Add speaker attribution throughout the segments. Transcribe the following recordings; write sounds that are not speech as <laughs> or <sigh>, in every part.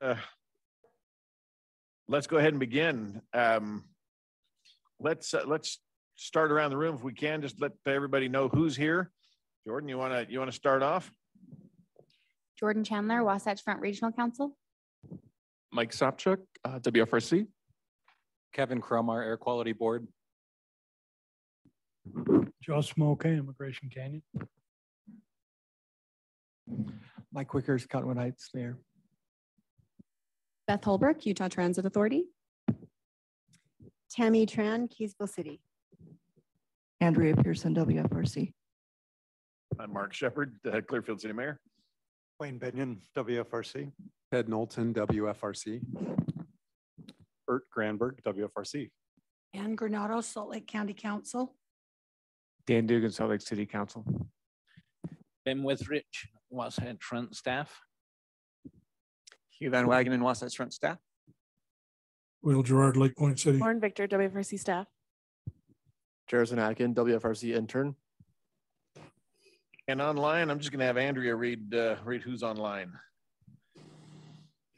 Speaker 1: uh, let's go ahead and begin. Um, let's uh, let's start around the room if we can. Just let everybody know who's here. Jordan, you wanna you wanna start off?
Speaker 2: Jordan Chandler, Wasatch Front Regional Council.
Speaker 3: Mike Sopchuk, uh, WFRC.
Speaker 4: Kevin Cromar, Air Quality Board.
Speaker 5: Joe Smoke, Emigration Canyon.
Speaker 6: Mike Weichers, Cottonwood Heights Mayor.
Speaker 7: Beth Holbrook, Utah Transit Authority.
Speaker 8: Tammy Tran, Kaysville City.
Speaker 9: Andrea Pearson, WFRC.
Speaker 1: I'm Mark Shepard, the Clearfield City Mayor.
Speaker 10: Wayne Bennion, WFRC.
Speaker 3: Ted Knowlton, WFRC.
Speaker 10: Bert Granberg, WFRC.
Speaker 11: Ann Granato, Salt Lake County Council.
Speaker 12: Dan Dugan, Salt Lake City Council.
Speaker 13: Ben Wuthrich, Wasatch Front staff.
Speaker 6: Hugh Van Wagenen Wasatch Front staff.
Speaker 5: Will Gerard, Lake Point City.
Speaker 14: Lauren Victor, WFRC staff.
Speaker 15: Jarrison Atkin, WFRC intern.
Speaker 1: And online, I'm just gonna have Andrea read uh, read who's online.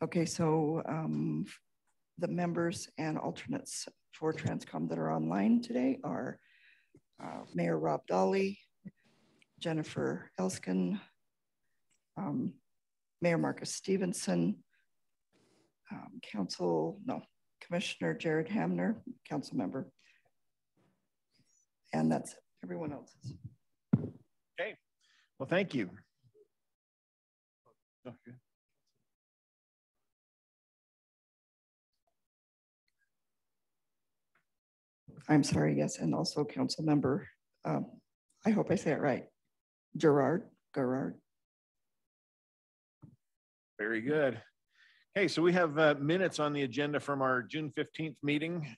Speaker 9: Okay, so um, the members and alternates for Transcom that are online today are uh, Mayor Rob Dahle, Jennifer Elskin, um, Mayor Marcus Stevenson, um, Council, no, Commissioner Jared Hamner, Council Member. And that's everyone else's.
Speaker 1: Okay, well, thank you. Okay.
Speaker 9: I'm sorry, yes, and also Council Member, um, I hope I say it right, Gerard, Gerard.
Speaker 1: Very good. Okay, so we have uh, minutes on the agenda from our June 15th meeting.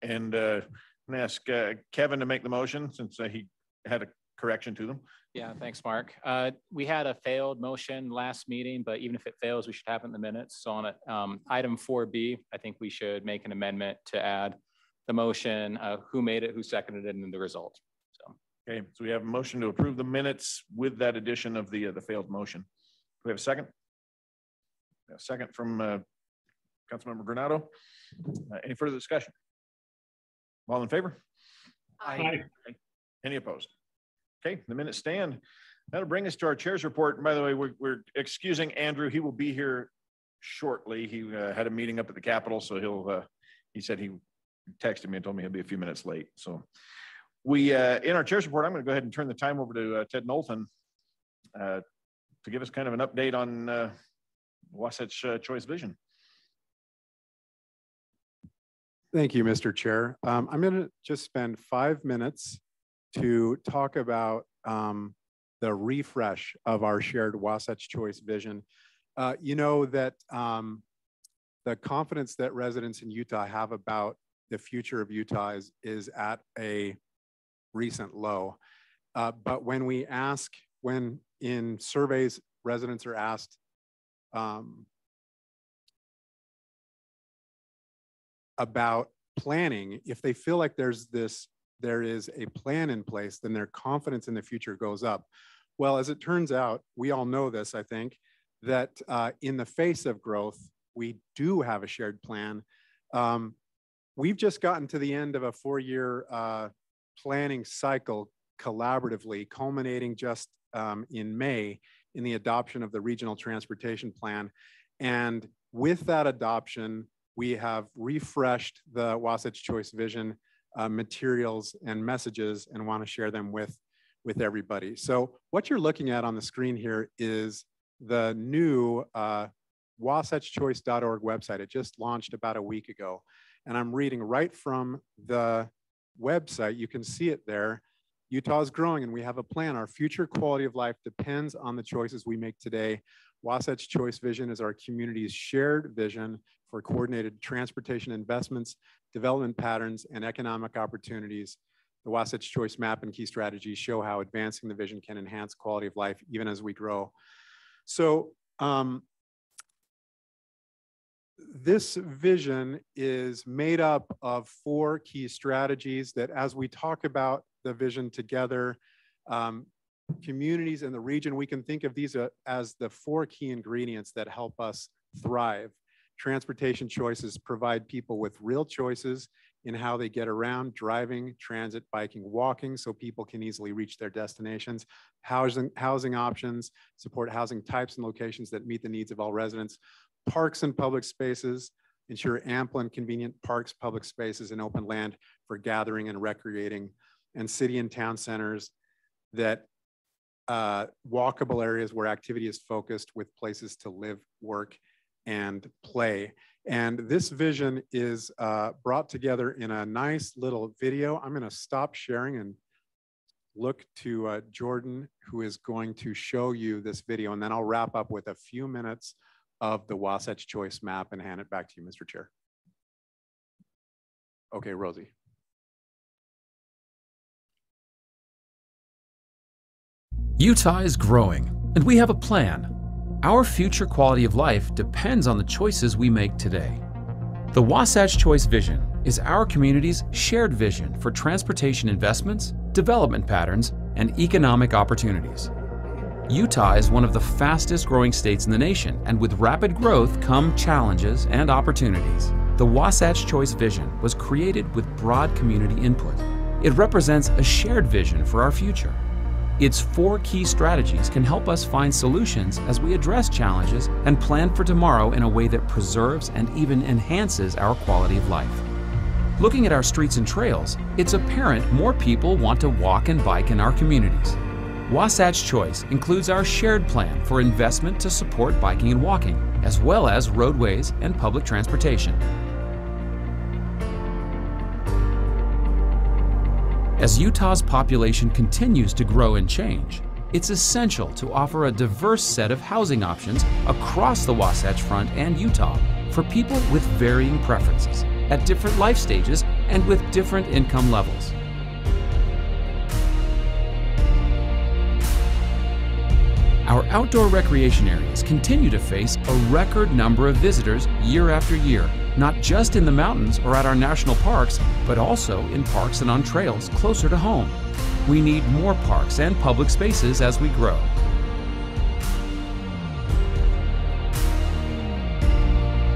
Speaker 1: And uh, I'm gonna ask uh, Kevin to make the motion since uh, he had a correction to them.
Speaker 4: Yeah, thanks, Mark. Uh, we had a failed motion last meeting, but even if it fails, we should have it in the minutes. So on it, um, item 4B, I think we should make an amendment to add the motion, uh, who made it, who seconded it, and the result. So,
Speaker 1: Okay, so we have a motion to approve the minutes with that addition of the uh, the failed motion. Do we have a second? A second from uh, Councilmember Granato. Uh, Any further discussion? All in favor?
Speaker 5: Aye.
Speaker 1: Any opposed? Okay, the minutes stand. That'll bring us to our chair's report. And by the way, we're, we're excusing Andrew. He will be here shortly. He uh, had a meeting up at the Capitol, so he'll, uh, he said he texted me and told me he'll be a few minutes late. So we, uh, in our chair's report, I'm going to go ahead and turn the time over to uh, Ted Knowlton uh, to give us kind of an update on uh, Wasatch uh, Choice Vision.
Speaker 3: Thank you, Mr. Chair. Um, I'm going to just spend five minutes to talk about um, the refresh of our shared Wasatch Choice vision. Uh, you know that um, the confidence that residents in Utah have about the future of Utah is, is at a recent low. Uh, but when we ask, when in surveys, residents are asked, um, about planning, if they feel like there's this, there is a plan in place, then their confidence in the future goes up. Well, as it turns out, we all know this, I think, that uh, in the face of growth, we do have a shared plan. Um, we've just gotten to the end of a four-year uh, planning cycle collaboratively, culminating just um, in May in the adoption of the Regional Transportation Plan. And with that adoption, we have refreshed the Wasatch Choice Vision uh, materials and messages and want to share them with, with everybody. So what you're looking at on the screen here is the new uh, wasatchchoice.org website. It just launched about a week ago. And I'm reading right from the website. You can see it there. Utah is growing and we have a plan. Our future quality of life depends on the choices we make today. Wasatch Choice Vision is our community's shared vision for coordinated transportation investments, development patterns, and economic opportunities. The Wasatch Choice Map and key strategies show how advancing the vision can enhance quality of life even as we grow. So um, this vision is made up of four key strategies that as we talk about the vision together, um, communities in the region, we can think of these uh, as the four key ingredients that help us thrive. Transportation choices provide people with real choices in how they get around, driving, transit, biking, walking, so people can easily reach their destinations. Housing, housing options, support housing types and locations that meet the needs of all residents. Parks and public spaces, ensure ample and convenient parks, public spaces, and open land for gathering and recreating. And city and town centers that uh, walkable areas where activity is focused with places to live, work, and play. And this vision is uh, brought together in a nice little video. I'm going to stop sharing and look to uh, Jordan, who is going to show you this video. And then I'll wrap up with a few minutes of the Wasatch Choice map and hand it back to you, Mr. Chair. Okay, Rosie.
Speaker 8: Utah is growing, and we have a plan. Our future quality of life depends on the choices we make today. The Wasatch Choice Vision is our community's shared vision for transportation investments, development patterns, and economic opportunities. Utah is one of the fastest growing states in the nation, and with rapid growth come challenges and opportunities. The Wasatch Choice Vision was created with broad community input. It represents a shared vision for our future. Its four key strategies can help us find solutions as we address challenges and plan for tomorrow in a way that preserves and even enhances our quality of life. Looking at our streets and trails, it's apparent more people want to walk and bike in our communities. Wasatch Choice includes our shared plan for investment to support biking and walking, as well as roadways and public transportation. As Utah's population continues to grow and change, it's essential to offer a diverse set of housing options across the Wasatch Front and Utah for people with varying preferences, at different life stages, and with different income levels. Our outdoor recreation areas continue to face a record number of visitors year after year, not just in the mountains or at our national parks, but also in parks and on trails closer to home. We need more parks and public spaces as we grow.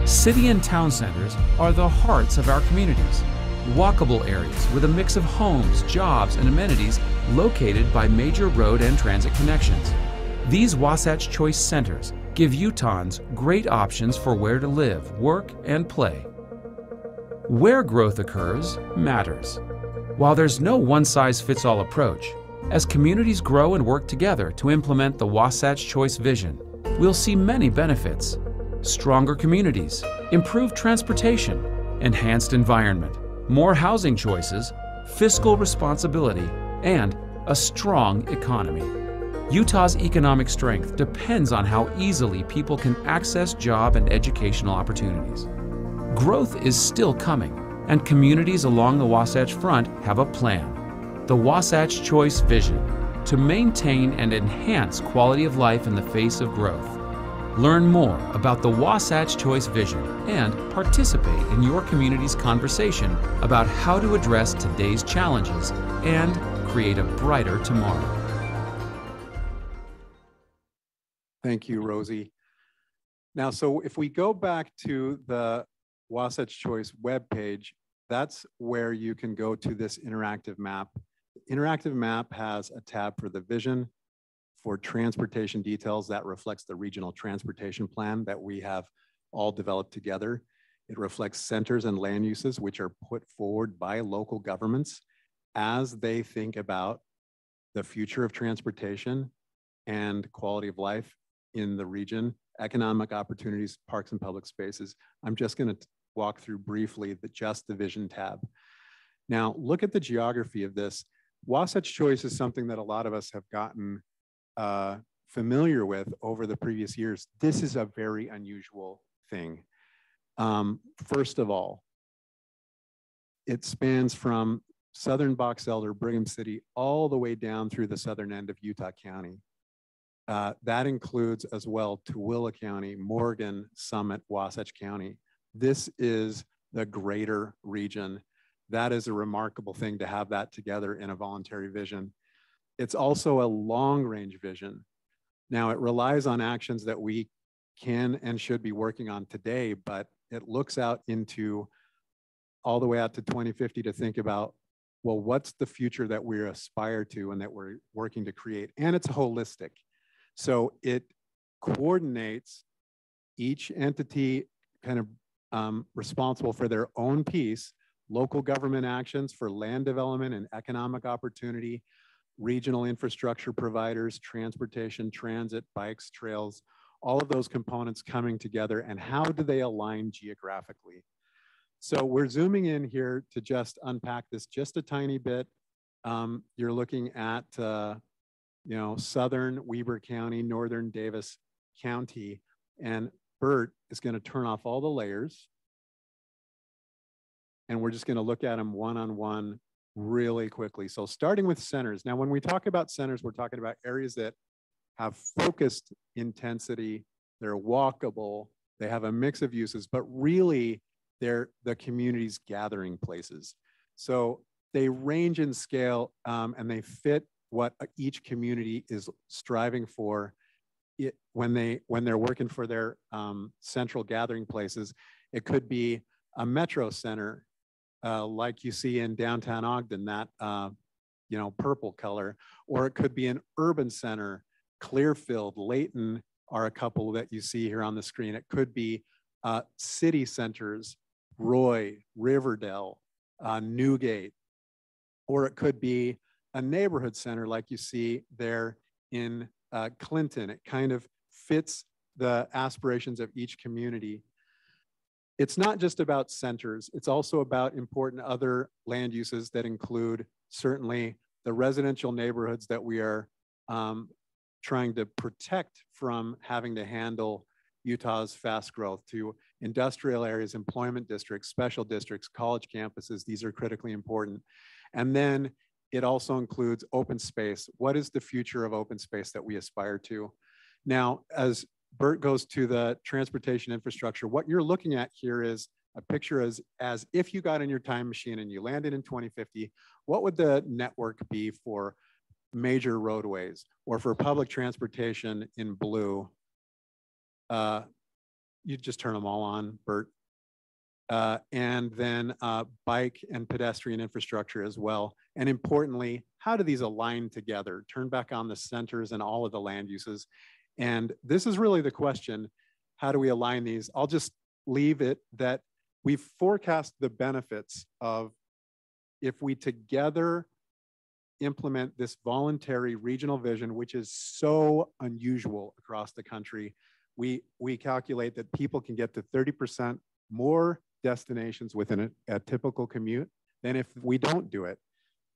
Speaker 8: City and town centers are the hearts of our communities. Walkable areas with a mix of homes, jobs, and amenities located by major road and transit connections. These Wasatch Choice Centers give Utahns great options for where to live, work, and play. Where growth occurs matters. While there's no one-size-fits-all approach, as communities grow and work together to implement the Wasatch Choice vision, we'll see many benefits. Stronger communities, improved transportation, enhanced environment, more housing choices, fiscal responsibility, and a strong economy. Utah's economic strength depends on how easily people can access job and educational opportunities. Growth is still coming, and communities along the Wasatch Front have a plan. The Wasatch Choice Vision to maintain and enhance quality of life in the face of growth. Learn more about the Wasatch Choice Vision and participate in your community's conversation about how to address today's challenges and create a brighter tomorrow.
Speaker 3: Thank you, Rosie. Now, so if we go back to the Wasatch Choice webpage, that's where you can go to this interactive map. Interactive map has a tab for the vision, for transportation details that reflects the regional transportation plan that we have all developed together. It reflects centers and land uses which are put forward by local governments as they think about the future of transportation and quality of life in the region, economic opportunities, parks and public spaces. I'm just going to walk through briefly the just the vision tab. Now, look at the geography of this. Wasatch Choice is something that a lot of us have gotten uh, familiar with over the previous years. This is a very unusual thing. Um, first of all, it spans from southern Box Elder, Brigham City, all the way down through the southern end of Utah County. Uh, that includes as well Tooele County, Morgan, Summit, Wasatch County. This is the greater region. That is a remarkable thing to have that together in a voluntary vision. It's also a long range vision. Now it relies on actions that we can and should be working on today, but it looks out into all the way out to 2050 to think about, well, what's the future that we aspire to and that we're working to create? And it's holistic. So it coordinates each entity kind of um, responsible for their own piece, local government actions for land development and economic opportunity, regional infrastructure providers, transportation, transit, bikes, trails, all of those components coming together and how do they align geographically? So we're zooming in here to just unpack this just a tiny bit. Um, you're looking at, uh, you know, Southern Weber County, Northern Davis County, and Bert is going to turn off all the layers. And we're just going to look at them one-on-one really quickly. So starting with centers. Now, when we talk about centers, we're talking about areas that have focused intensity, they're walkable, they have a mix of uses, but really they're the community's gathering places. So they range in scale um, and they fit what each community is striving for it, when they when they're working for their um, central gathering places. It could be a metro center uh, like you see in downtown Ogden, that uh, you know purple color, or it could be an urban center, Clearfield, Layton are a couple that you see here on the screen. It could be uh, city centers, Roy, Riverdale, uh, Newgate, or it could be a neighborhood center like you see there in uh, Clinton. It kind of fits the aspirations of each community it's not just about centers, it's also about important other land uses that include certainly the residential neighborhoods that we are um, trying to protect from having to handle Utah's fast growth to industrial areas, employment districts, special districts, college campuses. These are critically important. And then it also includes open space. What is the future of open space that we aspire to? Now, as Bert goes to the transportation infrastructure. What you're looking at here is a picture as, as if you got in your time machine and you landed in 2050, what would the network be for major roadways or for public transportation in blue? Uh, you just turn them all on, Bert. Uh, and then uh, bike and pedestrian infrastructure as well. And importantly, how do these align together? Turn back on the centers and all of the land uses. And this is really the question, how do we align these? I'll just leave it that we forecast the benefits of if we together implement this voluntary regional vision, which is so unusual across the country, we, we calculate that people can get to 30% more destinations within a, a, typical commute than if we don't do it.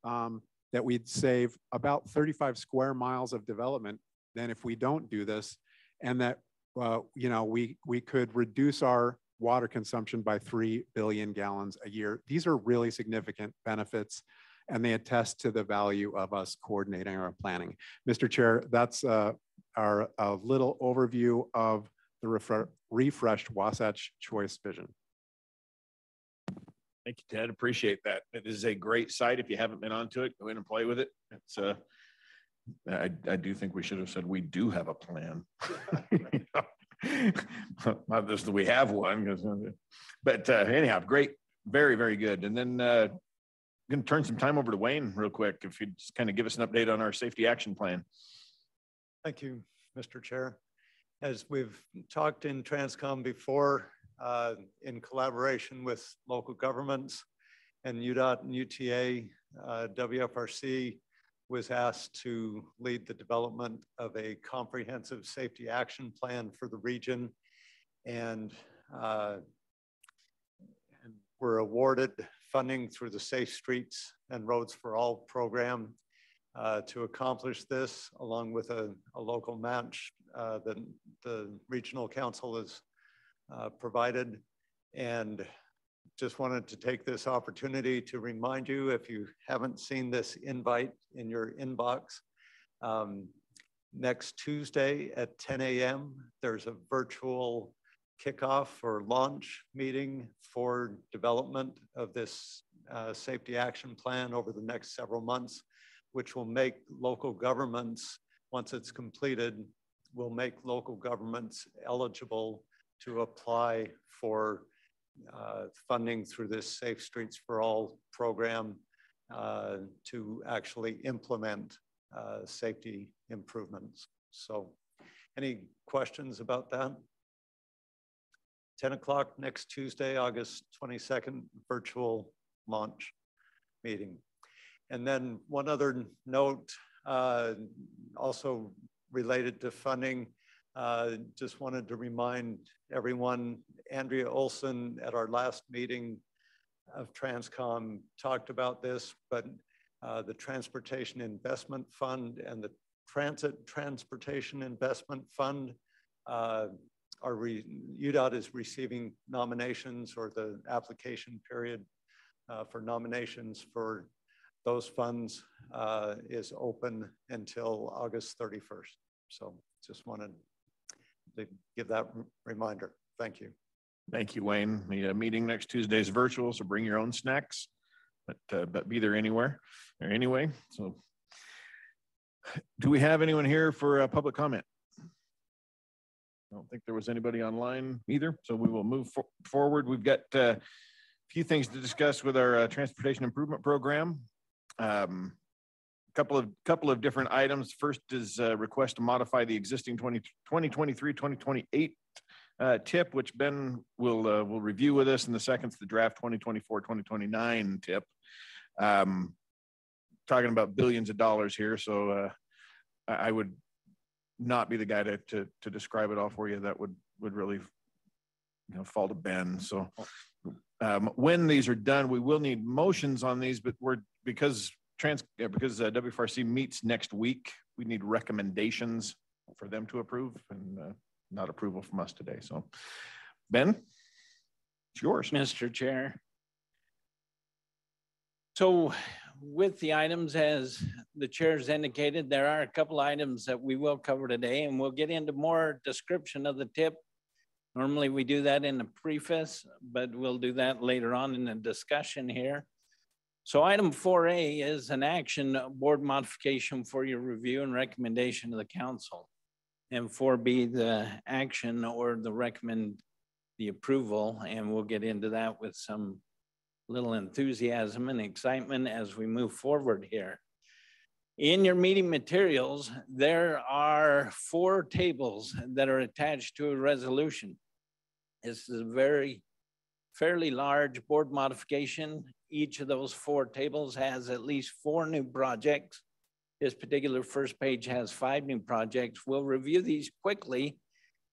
Speaker 3: Um, that we'd save about 35 square miles of development than if we don't do this, and that uh, you know we we could reduce our water consumption by three billion gallons a year. These are really significant benefits, and they attest to the value of us coordinating our planning. Mr. Chair, that's uh, our little overview of the refre refreshed Wasatch Choice Vision.
Speaker 1: Thank you, Ted. Appreciate that. It is a great site. If you haven't been onto it, go in and play with it. It's uh, I, I do think we should have said we do have a plan. <laughs> Not just that we have one, but uh, anyhow, great, very, very good. And then uh, going to turn some time over to Wayne real quick. If you'd just kind of give us an update on our safety action plan.
Speaker 10: Thank you, Mr. Chair. As we've talked in Transcom before, uh, in collaboration with local governments and UDOT and UTA, uh, WFRC, was asked to lead the development of a comprehensive safety action plan for the region. And, uh, and were awarded funding through the Safe Streets and Roads for All program uh, to accomplish this, along with a, a local match uh, that the regional council has uh, provided. And just wanted to take this opportunity to remind you, if you haven't seen this invite in your inbox, um, next Tuesday at 10 a.m., there's a virtual kickoff or launch meeting for development of this uh, safety action plan over the next several months, which will make local governments, once it's completed, will make local governments eligible to apply for uh, funding through this Safe Streets for All program uh, to actually implement uh, safety improvements. So any questions about that? 10 o'clock next Tuesday, August 22nd, virtual launch meeting. And then one other note, uh, also related to funding, uh, just wanted to remind everyone, Andrea Olson at our last meeting of Transcom talked about this, but uh, the Transportation Investment Fund and the Transit Transportation Investment Fund uh, are re, UDOT is receiving nominations or the application period uh, for nominations for those funds uh, is open until August 31st. So just wanted to give that reminder. Thank you.
Speaker 1: Thank you, Wayne. The uh, meeting next Tuesday is virtual, so bring your own snacks, but uh, but be there anywhere or anyway. So, do we have anyone here for a public comment? I don't think there was anybody online either, so we will move for forward. We've got uh, a few things to discuss with our uh, transportation improvement program. Um, couple of couple of different items. First is a request to modify the existing 20, 2023 2028 uh, tip, which Ben will uh, will review with us. And the second is the draft 2024 2029 tip. Um, talking about billions of dollars here, so uh, I would not be the guy to, to, to describe it all for you. That would, would really, you know, fall to Ben. So um, when these are done, we will need motions on these, but we're, because trans, because uh, WFRC meets next week, we need recommendations for them to approve and uh, not approval from us today. So Ben, it's yours.
Speaker 13: Mr. Chair. So with the items, as the chairs indicated, there are a couple items that we will cover today, and we'll get into more description of the tip. Normally we do that in the preface, but we'll do that later on in the discussion here. So item 4A is an action uh, board modification for your review and recommendation to the council. And 4B, the action or the recommend the approval, and we'll get into that with some little enthusiasm and excitement as we move forward here. In your meeting materials, there are four tables that are attached to a resolution. This is a very fairly large board modification. Each of those four tables has at least four new projects. This particular first page has five new projects. We'll review these quickly.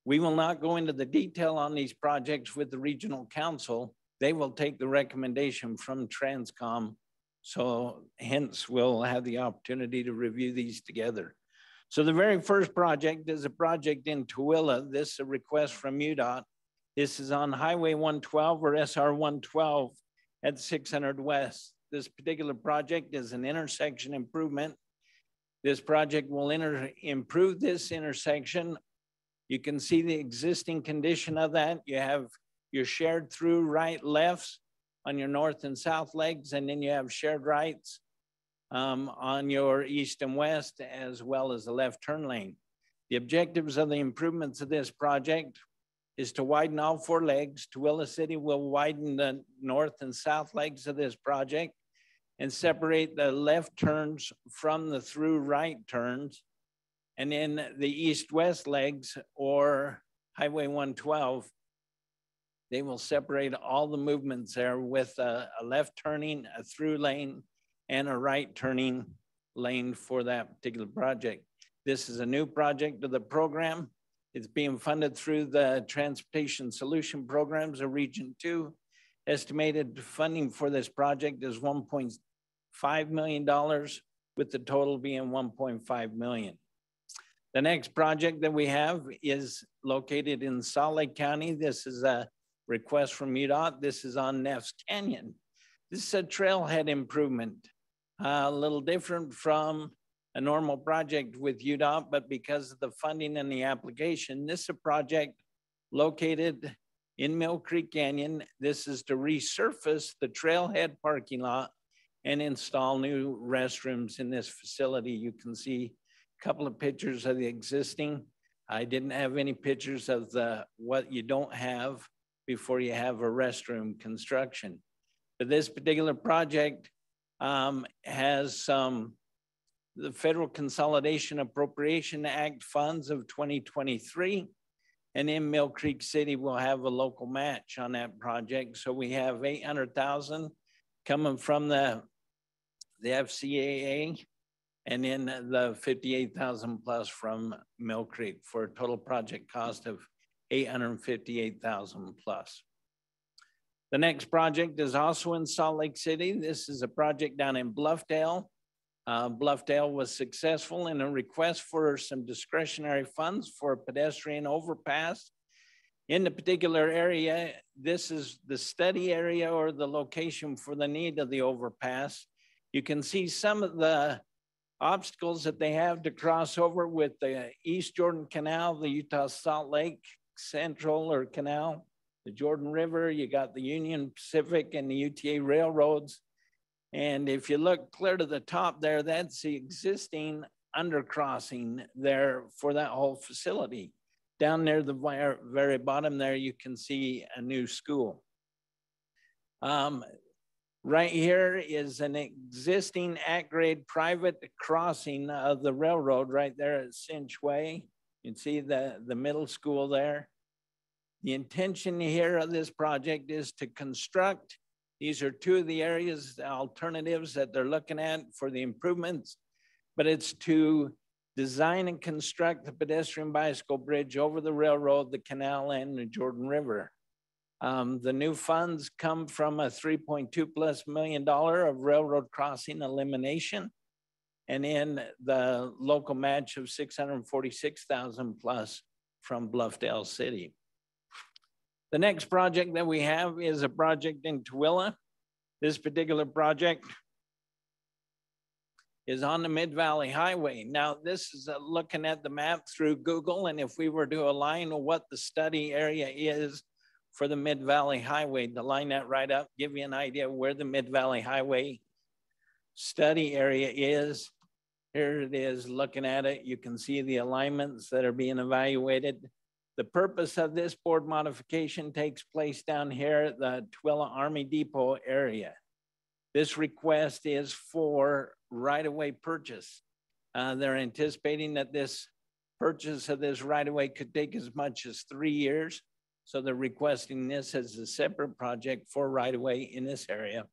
Speaker 13: We will not go into the detail on these projects with the regional council, they will take the recommendation from Transcom. So hence we'll have the opportunity to review these together. So the very first project is a project in Tooele. This is a request from UDOT. This is on Highway 112 or SR 112 at 600 West. This particular project is an intersection improvement. This project will improve this intersection. You can see the existing condition of that. You have your shared through right lefts on your north and south legs, and then you have shared rights um, on your east and west, as well as the left turn lane. The objectives of the improvements of this project is to widen all four legs. Tooele City will widen the north and south legs of this project and separate the left turns from the through right turns. And then the east-west legs or Highway 112 they will separate all the movements there with a, a left turning, a through lane, and a right turning lane for that particular project. This is a new project of the program. It's being funded through the Transportation Solution Programs of Region 2. Estimated funding for this project is $1.5 million, with the total being 1.5 million. The next project that we have is located in Salt Lake County. This is a request from UDOT. This is on Neff's Canyon. This is a trailhead improvement, uh, a little different from a normal project with UDOT, but because of the funding and the application, this is a project located in Mill Creek Canyon. This is to resurface the trailhead parking lot and install new restrooms in this facility. You can see a couple of pictures of the existing I didn't have any pictures of the, what you don't have before you have a restroom construction. But this particular project um, has some, the Federal Consolidation Appropriation Act funds of 2023. And in Mill Creek City, we'll have a local match on that project. So we have 800,000 coming from the, the FCAA and then the 58,000 plus from Mill Creek for a total project cost of 858,000 plus. The next project is also in Salt Lake City. This is a project down in Bluffdale. Uh, Bluffdale was successful in a request for some discretionary funds for a pedestrian overpass. In the particular area, this is the study area or the location for the need of the overpass. You can see some of the obstacles that they have to cross over with the East Jordan Canal, the Utah Salt Lake Central or Canal, the Jordan River, you got the Union Pacific and the UTA railroads. And if you look clear to the top there, that's the existing undercrossing there for that whole facility. Down near the very bottom there, you can see a new school. Um, right here is an existing at-grade private crossing of the railroad right there at Cinch Way. You can see the, the middle school there. The intention here of this project is to construct these are two of the areas, the alternatives that they're looking at for the improvements, but it's to design and construct the pedestrian bicycle bridge over the railroad, the canal, and the Jordan River. Um, the new funds come from a 3.2 plus million dollar of railroad crossing elimination and in the local match of 646,000 plus from Bluffdale City. The next project that we have is a project in Tooele. This particular project is on the Mid Valley Highway. Now, this is uh, looking at the map through Google, and if we were to align what the study area is for the Mid Valley Highway, to line that right up, give you an idea where the Mid Valley Highway study area is. Here it is, looking at it, you can see the alignments that are being evaluated. The purpose of this board modification takes place down here at the Tooele Army Depot area. This request is for right-of-way purchase. Uh, they're anticipating that this purchase of this right-of-way could take as much as three years. So they're requesting this as a separate project for right-of-way in this area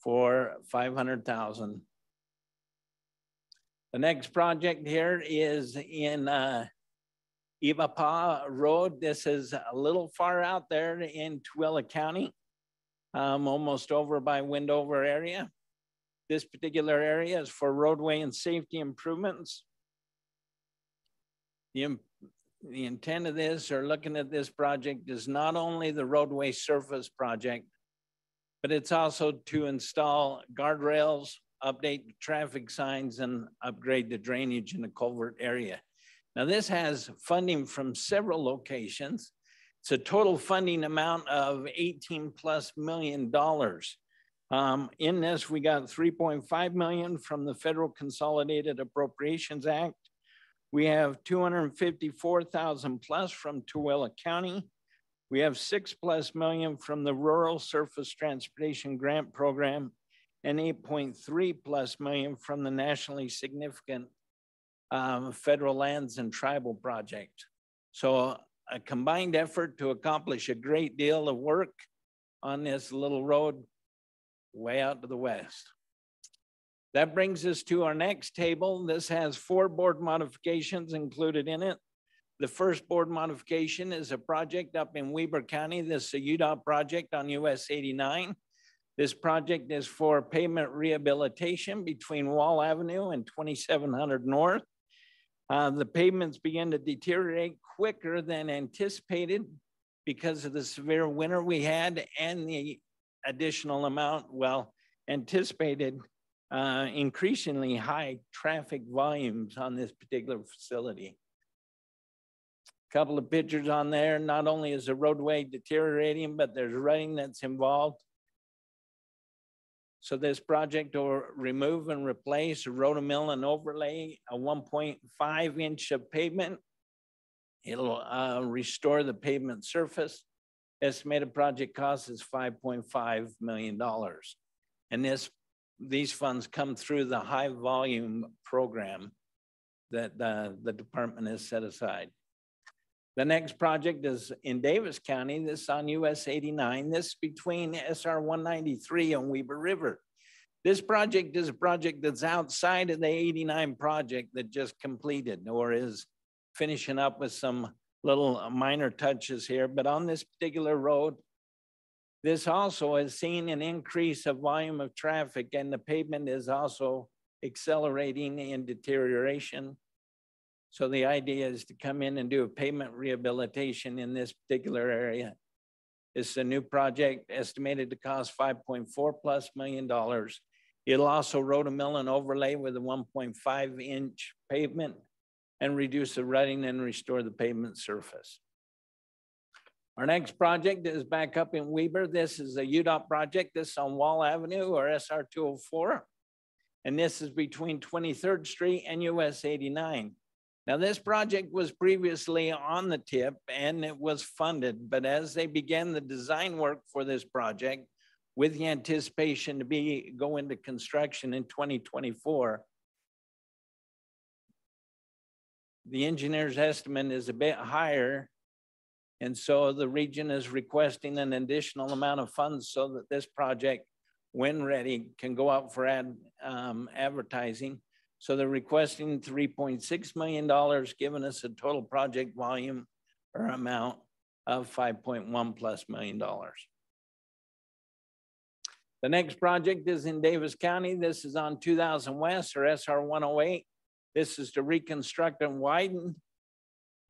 Speaker 13: for 500,000. The next project here is in uh, Ibapah Road. This is a little far out there in Tooele County, um, almost over by Wendover area. This particular area is for roadway and safety improvements. The, the intent of this or looking at this project is not only the roadway surface project, but it's also to install guardrails, update traffic signs, and upgrade the drainage in the culvert area. Now, this has funding from several locations. It's a total funding amount of 18 plus million dollars. Um, in this, we got 3.5 million from the Federal Consolidated Appropriations Act. We have 254,000 plus from Tooele County. We have six plus million from the Rural Surface Transportation Grant Program and 8.3 plus million from the nationally significant um, federal lands and tribal project. So a combined effort to accomplish a great deal of work on this little road way out to the west. That brings us to our next table. This has four board modifications included in it. The first board modification is a project up in Weber County. This is a UDOT project on US 89. This project is for pavement rehabilitation between Wall Avenue and 2700 North. Uh, the pavements began to deteriorate quicker than anticipated because of the severe winter we had and the additional amount, well, anticipated uh, increasingly high traffic volumes on this particular facility. A couple of pictures on there. Not only is the roadway deteriorating, but there's rutting that's involved. So this project will remove and replace a rotomill and overlay a 1.5 inch of pavement It'll uh, restore the pavement surface. Estimated project cost is $5.5 million. And this, these funds come through the high volume program that the, the department has set aside. The next project is in Davis County. This is on US 89. This between SR 193 and Weber River. This project is a project that's outside of the 89 project that just completed or is finishing up with some little minor touches here. But on this particular road, this also has seen an increase of volume of traffic and the pavement is also accelerating in deterioration. So the idea is to come in and do a pavement rehabilitation in this particular area. It's a new project estimated to cost 5.4 plus million dollars. It'll also road a mill and overlay with a 1.5 inch pavement and reduce the rutting and restore the pavement surface. Our next project is back up in Weber. This is a UDOT project. This is on Wall Avenue or SR 204. And this is between 23rd Street and US 89. Now, this project was previously on the tip and it was funded, but as they began the design work for this project, with the anticipation to be go into construction in 2024. The engineer's estimate is a bit higher. And so the region is requesting an additional amount of funds so that this project, when ready, can go out for ad, um, advertising. So they're requesting $3.6 million, giving us a total project volume or amount of 5.1 plus million dollars. The next project is in Davis County. This is on 2000 West or SR 108. This is to reconstruct and widen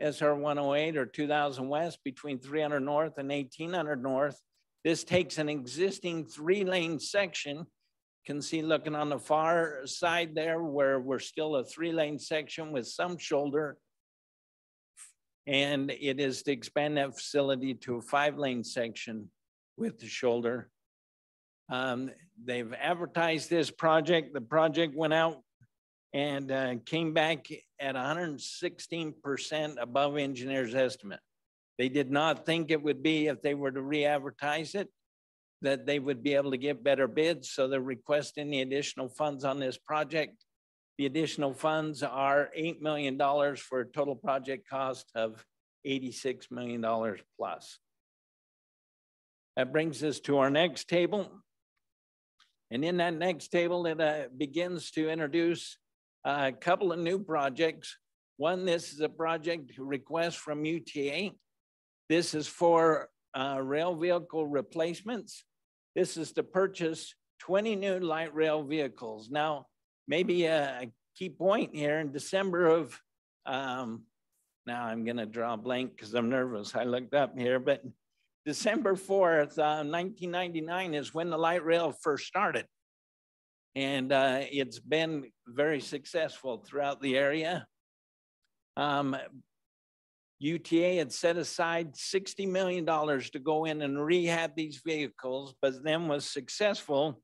Speaker 13: SR 108 or 2000 West between 300 North and 1800 North. This takes an existing three lane section. Can see looking on the far side there where we're still a three lane section with some shoulder. And it is to expand that facility to a five lane section with the shoulder. Um, they've advertised this project. The project went out and uh, came back at 116% above engineer's estimate. They did not think it would be if they were to re-advertise it, that they would be able to get better bids. So they're requesting the additional funds on this project. The additional funds are $8 million for a total project cost of $86 million plus. That brings us to our next table. And in that next table, it uh, begins to introduce a couple of new projects. One, this is a project request from UTA. This is for uh, rail vehicle replacements. This is to purchase 20 new light rail vehicles. Now, maybe a key point here in December of, um, now I'm gonna draw a blank because I'm nervous. I looked up here, but December 4th, uh, 1999 is when the light rail first started. And uh, it's been very successful throughout the area. Um, UTA had set aside $60 million to go in and rehab these vehicles, but then was successful.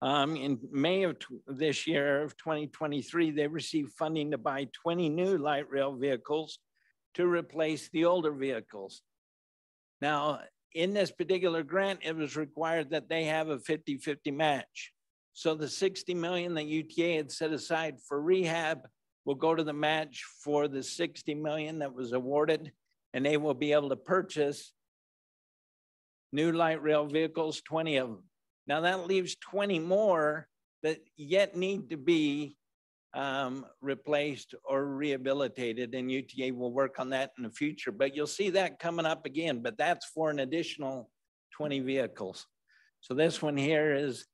Speaker 13: Um, in May of this year of 2023, they received funding to buy 20 new light rail vehicles to replace the older vehicles. Now, in this particular grant, it was required that they have a 50-50 match. So the 60 million that UTA had set aside for rehab will go to the match for the 60 million that was awarded, and they will be able to purchase new light rail vehicles, 20 of them. Now that leaves 20 more that yet need to be um, replaced or rehabilitated, and UTA will work on that in the future. But you'll see that coming up again, but that's for an additional 20 vehicles. So this one here is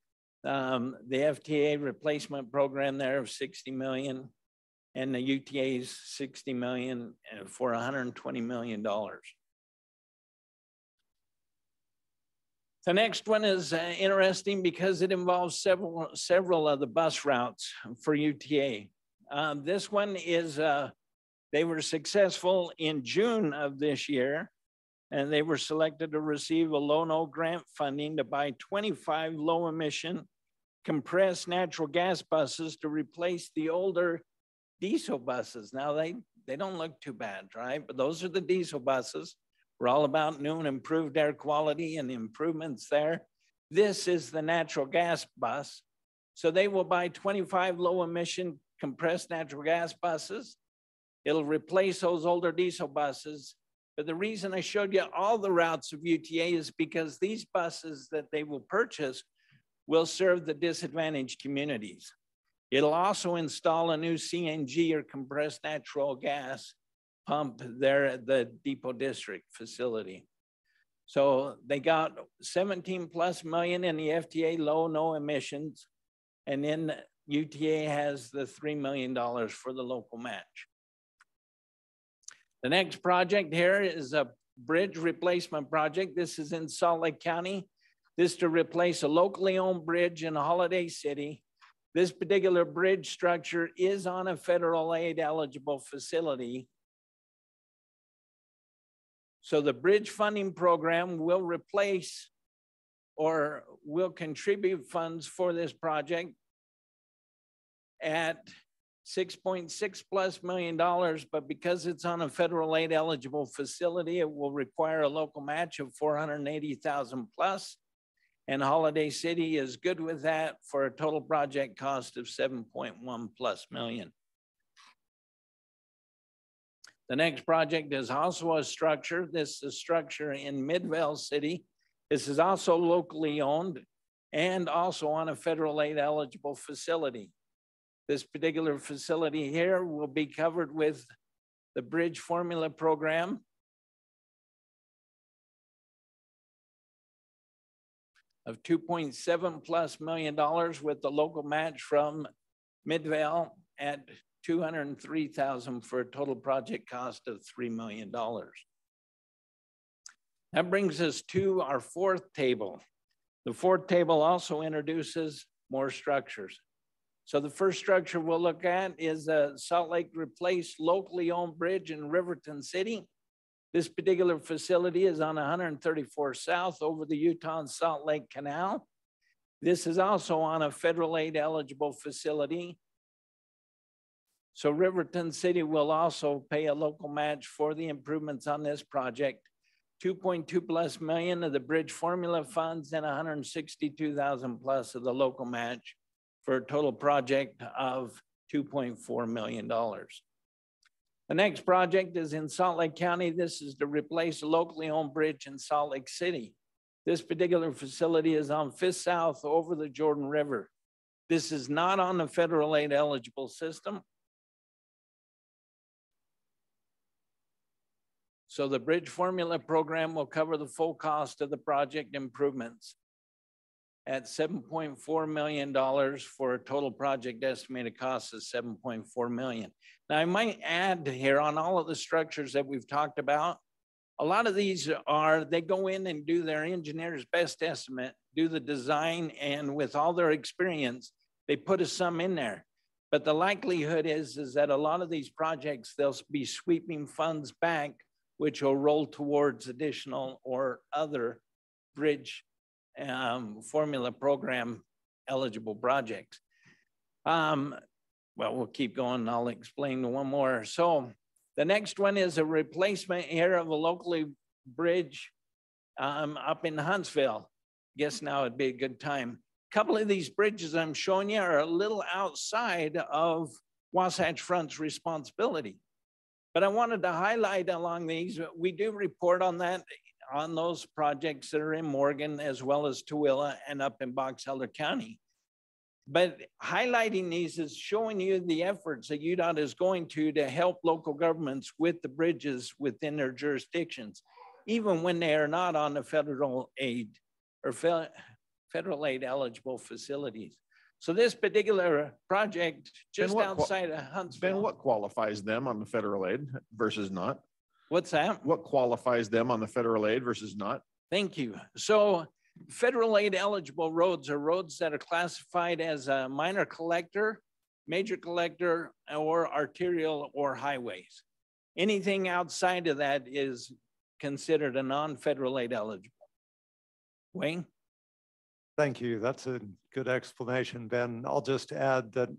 Speaker 13: um, the FTA replacement program there of 60 million and the UTA's 60 million uh, for 120 million dollars. The next one is uh, interesting because it involves several, several of the bus routes for UTA. Um, this one is, uh, they were successful in June of this year, and they were selected to receive a Low-No grant funding to buy 25 low emission compressed natural gas buses to replace the older diesel buses. Now they They don't look too bad, right? But those are the diesel buses. We're all about new and improved air quality and improvements there. This is the natural gas bus. So they will buy 25 low emission compressed natural gas buses. It'll replace those older diesel buses. But the reason I showed you all the routes of UTA is because these buses that they will purchase will serve the disadvantaged communities. It'll also install a new CNG or compressed natural gas pump there at the Depot District facility. So they got 17 plus million in the FTA low, no emissions. And then UTA has the $3 million for the local match. The next project here is a bridge replacement project. This is in Salt Lake County. This to replace a locally owned bridge in Holladay City. This particular bridge structure is on a federal aid eligible facility. So the bridge funding program will replace or will contribute funds for this project at 6.6 plus million dollars, but because it's on a federal aid eligible facility, it will require a local match of 480,000 plus. And Holladay City is good with that for a total project cost of 7.1 plus million. The next project is also a structure. This is a structure in Midvale City. This is also locally owned and also on a federal aid eligible facility. This particular facility here will be covered with the Bridge Formula Program. Of 2.7 plus million dollars with the local match from Midvale at 203,000 for a total project cost of $3 million. That brings us to our fourth table. The fourth table also introduces more structures. So the first structure we'll look at is a Salt Lake replaced locally owned bridge in Riverton City. This particular facility is on 134 South over the Utah and Salt Lake Canal. This is also on a federal aid eligible facility. So Riverton City will also pay a local match for the improvements on this project. 2.2 plus million of the bridge formula funds and 162,000 plus of the local match for a total project of $2.4 million. The next project is in Salt Lake County. This is to replace a locally owned bridge in Salt Lake City. This particular facility is on Fifth South over the Jordan River. This is not on the federal aid eligible system. So the bridge formula program will cover the full cost of the project improvements at $7.4 million for a total project estimated cost of 7.4 million. Now I might add here on all of the structures that we've talked about, a lot of these are, they go in and do their engineer's best estimate, do the design and with all their experience, they put a sum in there. But the likelihood is, is that a lot of these projects, they'll be sweeping funds back, which will roll towards additional or other bridge um, formula program eligible projects. Um, well, we'll keep going. I'll explain one more. So the next one is a replacement here of a locally bridge um, up in Huntsville. Guess now it'd be a good time. A couple of these bridges I'm showing you are a little outside of Wasatch Front's responsibility. But I wanted to highlight along these, we do report on that on those projects that are in Morgan as well as Tooele and up in Box Elder County. But highlighting these is showing you the efforts that UDOT is going to to help local governments with the bridges within their jurisdictions, even when they are not on the federal aid or fe federal aid eligible facilities. So this particular project just outside of Huntsville.
Speaker 1: Ben, what qualifies them on the federal aid versus not?
Speaker 13: What's that?
Speaker 1: What qualifies them on the federal aid versus not?
Speaker 13: Thank you. So federal aid eligible roads are roads that are classified as a minor collector, major collector, or arterial or highways. Anything outside of that is considered a non-federal aid eligible. Wayne?
Speaker 10: Thank you. That's a good explanation, Ben. I'll just add that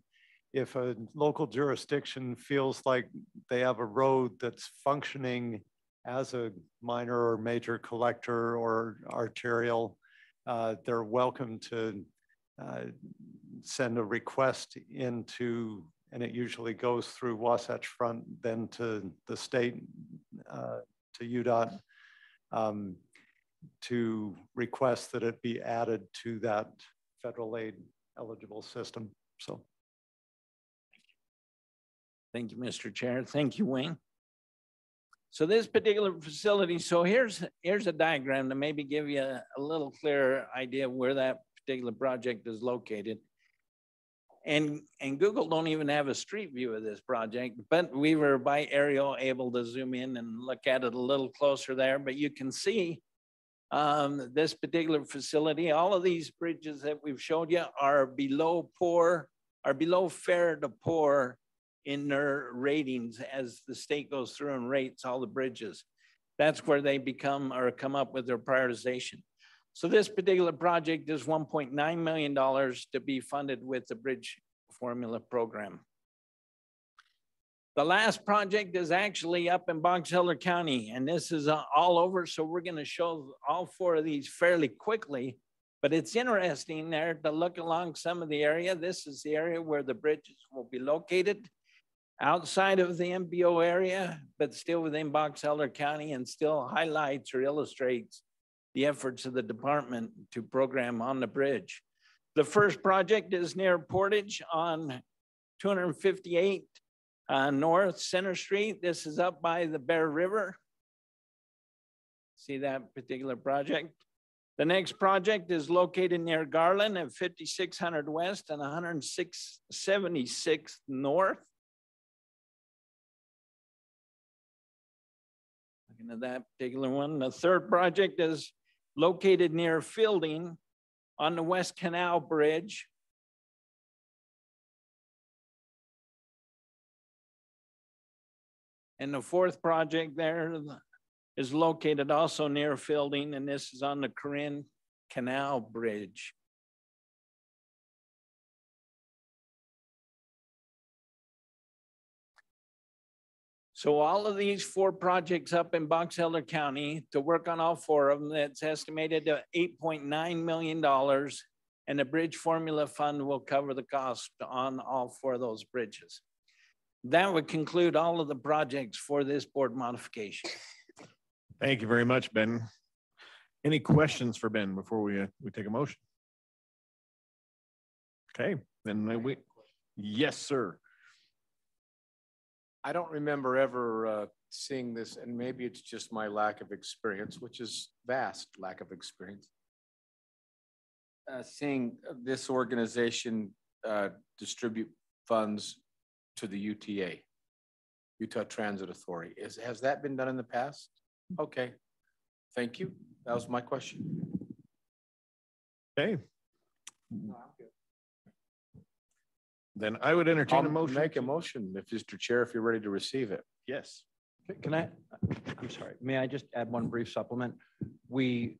Speaker 10: if a local jurisdiction feels like they have a road that's functioning as a minor or major collector or arterial, uh, they're welcome to uh, send a request into, and it usually goes through Wasatch Front, then to the state, uh, to UDOT, um, to request that it be added to that federal aid eligible system. So.
Speaker 13: Thank you, Mr. Chair. Thank you, Wayne. So this particular facility, so here's here's a diagram to maybe give you a, a little clearer idea of where that particular project is located. And, and Google don't even have a street view of this project, but we were by aerial able to zoom in and look at it a little closer there. But you can see um, this particular facility, all of these bridges that we've showed you are below poor, are below fair to poor in their ratings as the state goes through and rates all the bridges. That's where they become or come up with their prioritization. So this particular project is $1.9 million to be funded with the Bridge Formula Program. The last project is actually up in Box Elder County, and this is uh, all over. So we're going to show all four of these fairly quickly, but it's interesting there to look along some of the area. This is the area where the bridges will be located outside of the MPO area, but still within Box Elder County and still highlights or illustrates the efforts of the department to program on the bridge. The first project is near Portage on 258 uh, North Center Street. This is up by the Bear River. See that particular project? The next project is located near Garland at 5600 West and 176 North. Looking at that particular one. The third project is located near Fielding on the West Canal Bridge. And the fourth project there is located also near Fielding, and this is on the Corinne Canal Bridge. So all of these four projects up in Box Elder County to work on all four of them, that's estimated to $8.9 million. And the Bridge Formula Fund will cover the cost on all four of those bridges. That would conclude all of the projects for this board modification.
Speaker 1: Thank you very much, Ben. Any questions for Ben before we, uh, we take a motion? Okay, then we, yes, sir.
Speaker 12: I don't remember ever uh, seeing this, and maybe it's just my lack of experience, which is vast lack of experience. Uh, seeing this organization uh, distribute funds to the UTA, Utah Transit Authority. Is, has that been done in the past? Okay, thank you. That was my question.
Speaker 1: Okay. Then I would entertain a
Speaker 12: I'll
Speaker 1: motion.
Speaker 12: Make a motion, if Mr. Chair, if you're ready to receive it.
Speaker 1: Yes.
Speaker 14: Can I, I'm sorry, may I just add one brief supplement? We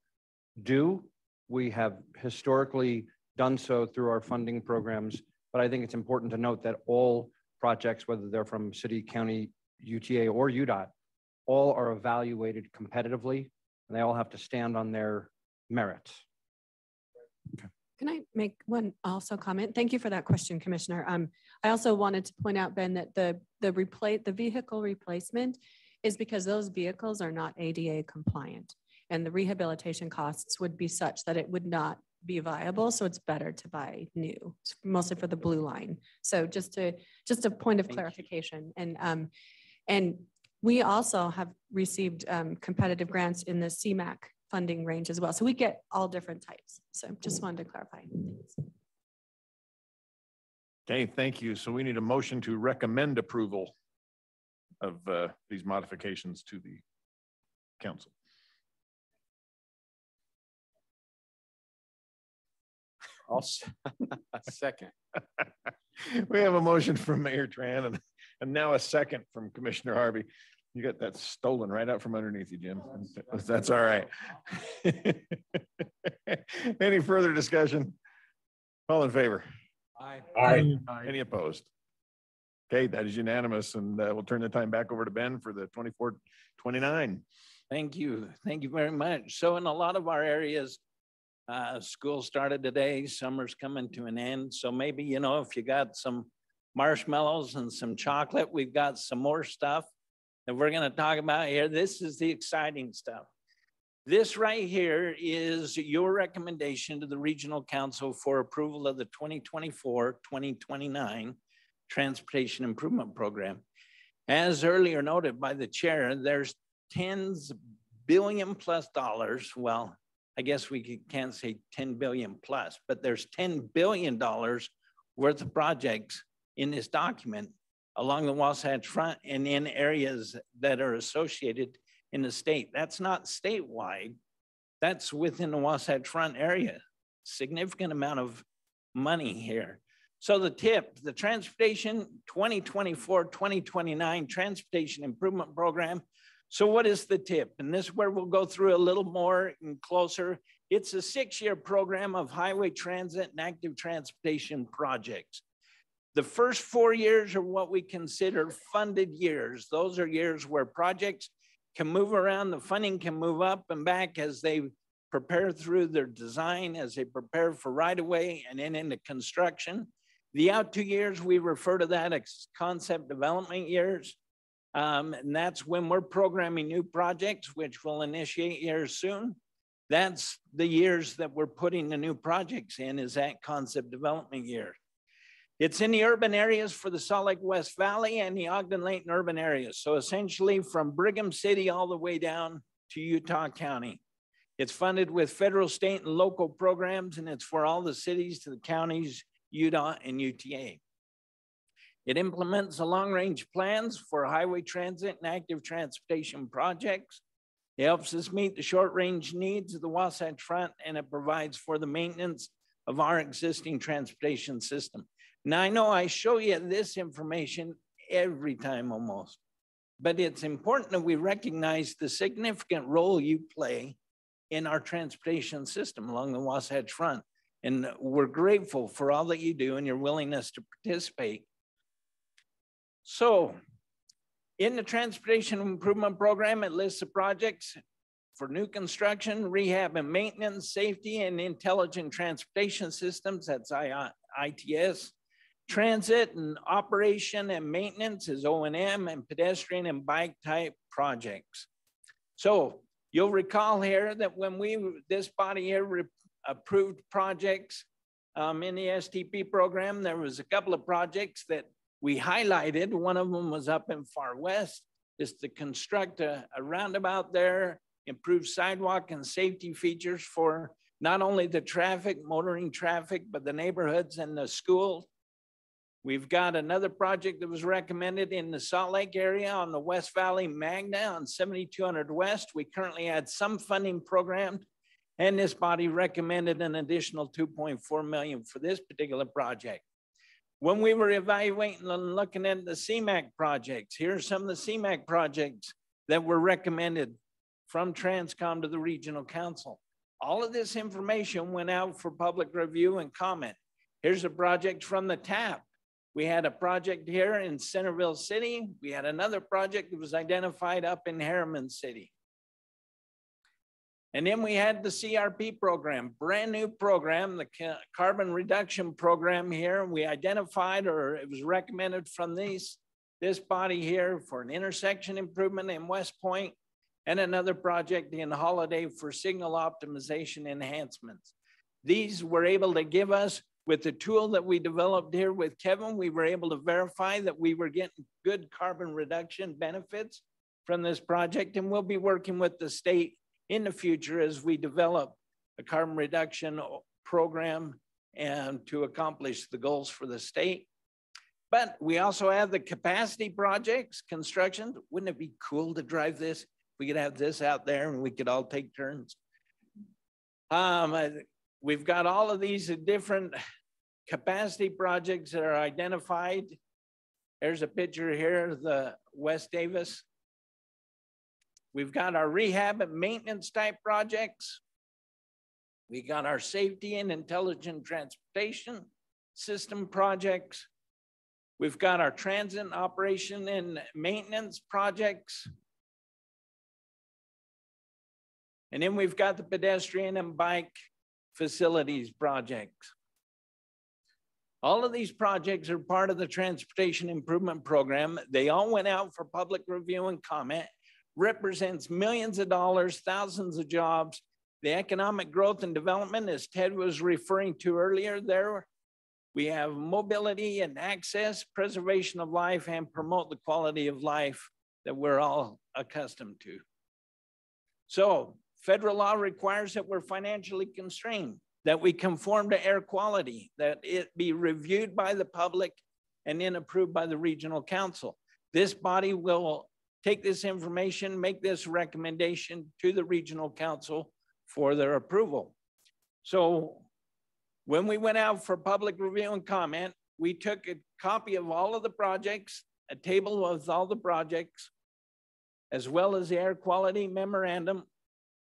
Speaker 14: do, we have historically done so through our funding programs, but I think it's important to note that all projects, whether they're from city, county, UTA, or UDOT, all are evaluated competitively, and they all have to stand on their merits.
Speaker 7: Can I make one also comment? Thank you for that question, Commissioner. Um, I also wanted to point out, Ben, that the the replace the vehicle replacement is because those vehicles are not ADA compliant, and the rehabilitation costs would be such that it would not be viable. So it's better to buy new, mostly for the blue line. So just to just a point of
Speaker 14: Thank
Speaker 7: clarification, you. and um, and we also have received um, competitive grants in the CMAQ funding range as well. So we get all different types. So just wanted to clarify. Thanks.
Speaker 1: Okay, thank you. So we need a motion to recommend approval of uh, these modifications to the council.
Speaker 12: I'll <laughs> second. <laughs>
Speaker 1: we have a motion from Mayor Tran and, and now a second from Commissioner Harvey. You got that stolen right out from underneath you, Jim. <laughs> That's all right. <laughs> Any further discussion? All in favor?
Speaker 12: Aye.
Speaker 1: Aye. Any opposed? Okay, that is unanimous and uh, we'll turn the time back over to Ben for the 24, 29.
Speaker 13: Thank you. Thank you very much. So in a lot of our areas, uh, school started today, summer's coming to an end. So maybe, you know, if you got some marshmallows and some chocolate, we've got some more stuff that we're going to talk about here. This is the exciting stuff. This right here is your recommendation to the Regional Council for approval of the 2024-2029 Transportation Improvement Program. As earlier noted by the chair, there's tens billion plus dollars. Well, I guess we can't say 10 billion plus, but there's $10 billion worth of projects in this document along the Wasatch Front and in areas that are associated in the state. That's not statewide. That's within the Wasatch Front area. Significant amount of money here. So the tip, the Transportation 2024-2029 Transportation Improvement Program. So what is the tip? And this is where we'll go through a little more and closer. It's a six-year program of highway transit and active transportation projects. The first four years are what we consider funded years. Those are years where projects can move around, the funding can move up and back as they prepare through their design, as they prepare for right of way and then into construction. The out two years, we refer to that as concept development years. Um, and that's when we're programming new projects, which will initiate years soon. That's the years that we're putting the new projects in is that concept development year. It's in the urban areas for the Salt Lake West Valley and the Ogden Layton urban areas. So essentially from Brigham City all the way down to Utah County. It's funded with federal, state, and local programs, and it's for all the cities to the counties, Utah and UTA. It implements the long-range plans for highway transit and active transportation projects. It helps us meet the short-range needs of the Wasatch Front, and it provides for the maintenance of our existing transportation system. Now, I know I show you this information every time almost, but it's important that we recognize the significant role you play in our transportation system along the Wasatch Front. And we're grateful for all that you do and your willingness to participate. So, in the Transportation Improvement Program, it lists the projects for new construction, rehab and maintenance, safety and intelligent transportation systems, that's ITS, Transit and operation and maintenance is O&M and pedestrian and bike type projects. So you'll recall here that when we, this body here approved projects um, in the STP program, there was a couple of projects that we highlighted. One of them was up in Farr West, is to construct a, a roundabout there, improve sidewalk and safety features for not only the traffic, motoring traffic, but the neighborhoods and the schools We've got another project that was recommended in the Salt Lake area on the West Valley Magna on 7200 West. We currently had some funding programmed and this body recommended an additional 2.4 million for this particular project. When we were evaluating and looking at the CMAQ projects, here are some of the CMAQ projects that were recommended from Trans Com to the regional council. All of this information went out for public review and comment. Here's a project from the TAP we had a project here in Centerville City. We had another project that was identified up in Herriman City. And then we had the CRP program, brand new program, the carbon reduction program here. We identified, or it was recommended from these, this body here for an intersection improvement in West Point and another project in Holladay for signal optimization enhancements. These were able to give us with the tool that we developed here with Kevin, we were able to verify that we were getting good carbon reduction benefits from this project. And we'll be working with the state in the future as we develop a carbon reduction program and to accomplish the goals for the state. But we also have the capacity projects, construction. Wouldn't it be cool to drive this? We could have this out there and we could all take turns. Um, we've got all of these different capacity projects that are identified. There's a picture here, the West Davis. We've got our rehab and maintenance type projects. We got our safety and intelligent transportation system projects. We've got our transit operation and maintenance projects. And then we've got the pedestrian and bike facilities projects. All of these projects are part of the Transportation Improvement Program. They all went out for public review and comment, represents millions of dollars, thousands of jobs. The economic growth and development, as Ted was referring to earlier there, we have mobility and access, preservation of life, and promote the quality of life that we're all accustomed to. So federal law requires that we're financially constrained that we conform to air quality, that it be reviewed by the public and then approved by the regional council. This body will take this information, make this recommendation to the regional council for their approval. So when we went out for public review and comment, we took a copy of all of the projects, a table of all the projects, as well as the air quality memorandum.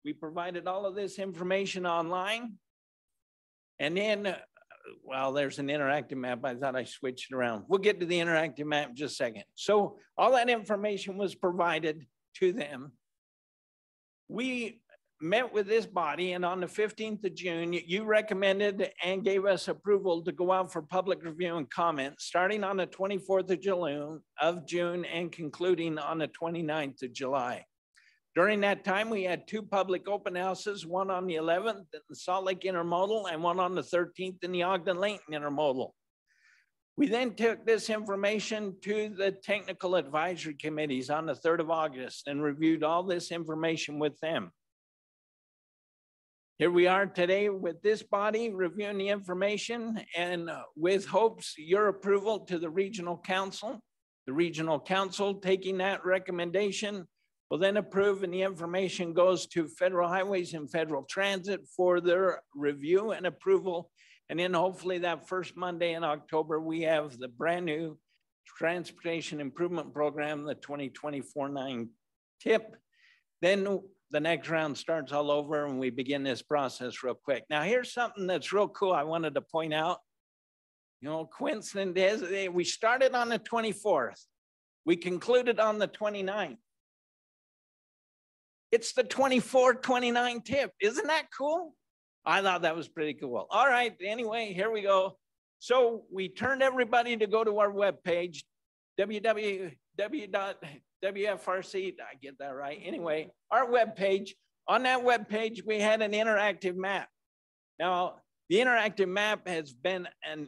Speaker 13: We provided all of this information online and then, uh, well, there's an interactive map. I thought I switched it around. We'll get to the interactive map in just a second. So all that information was provided to them. We met with this body and on the 15th of June, you recommended and gave us approval to go out for public review and comment starting on the 24th of June, of June and concluding on the 29th of July. During that time, we had two public open houses, one on the 11th at the Salt Lake Intermodal and one on the 13th in the Ogden Layton Intermodal. We then took this information to the technical advisory committees on the 3rd of August and reviewed all this information with them. Here we are today with this body reviewing the information and uh, with hopes your approval to the regional council, the regional council taking that recommendation will then approve and the information goes to Federal Highways and Federal Transit for their review and approval. And then hopefully that first Monday in October, we have the brand new Transportation Improvement Program, the 2024-9 TIP. Then the next round starts all over and we begin this process real quick. Now here's something that's real cool I wanted to point out. You know, coincidence is we started on the 24th. We concluded on the 29th. It's the 24 29 tip. Isn't that cool? I thought that was pretty cool. All right. Anyway, here we go. So we turned everybody to go to our webpage, www.wfrc. I get that right. Anyway, our webpage. On that webpage, we had an interactive map. Now, the interactive map has been an,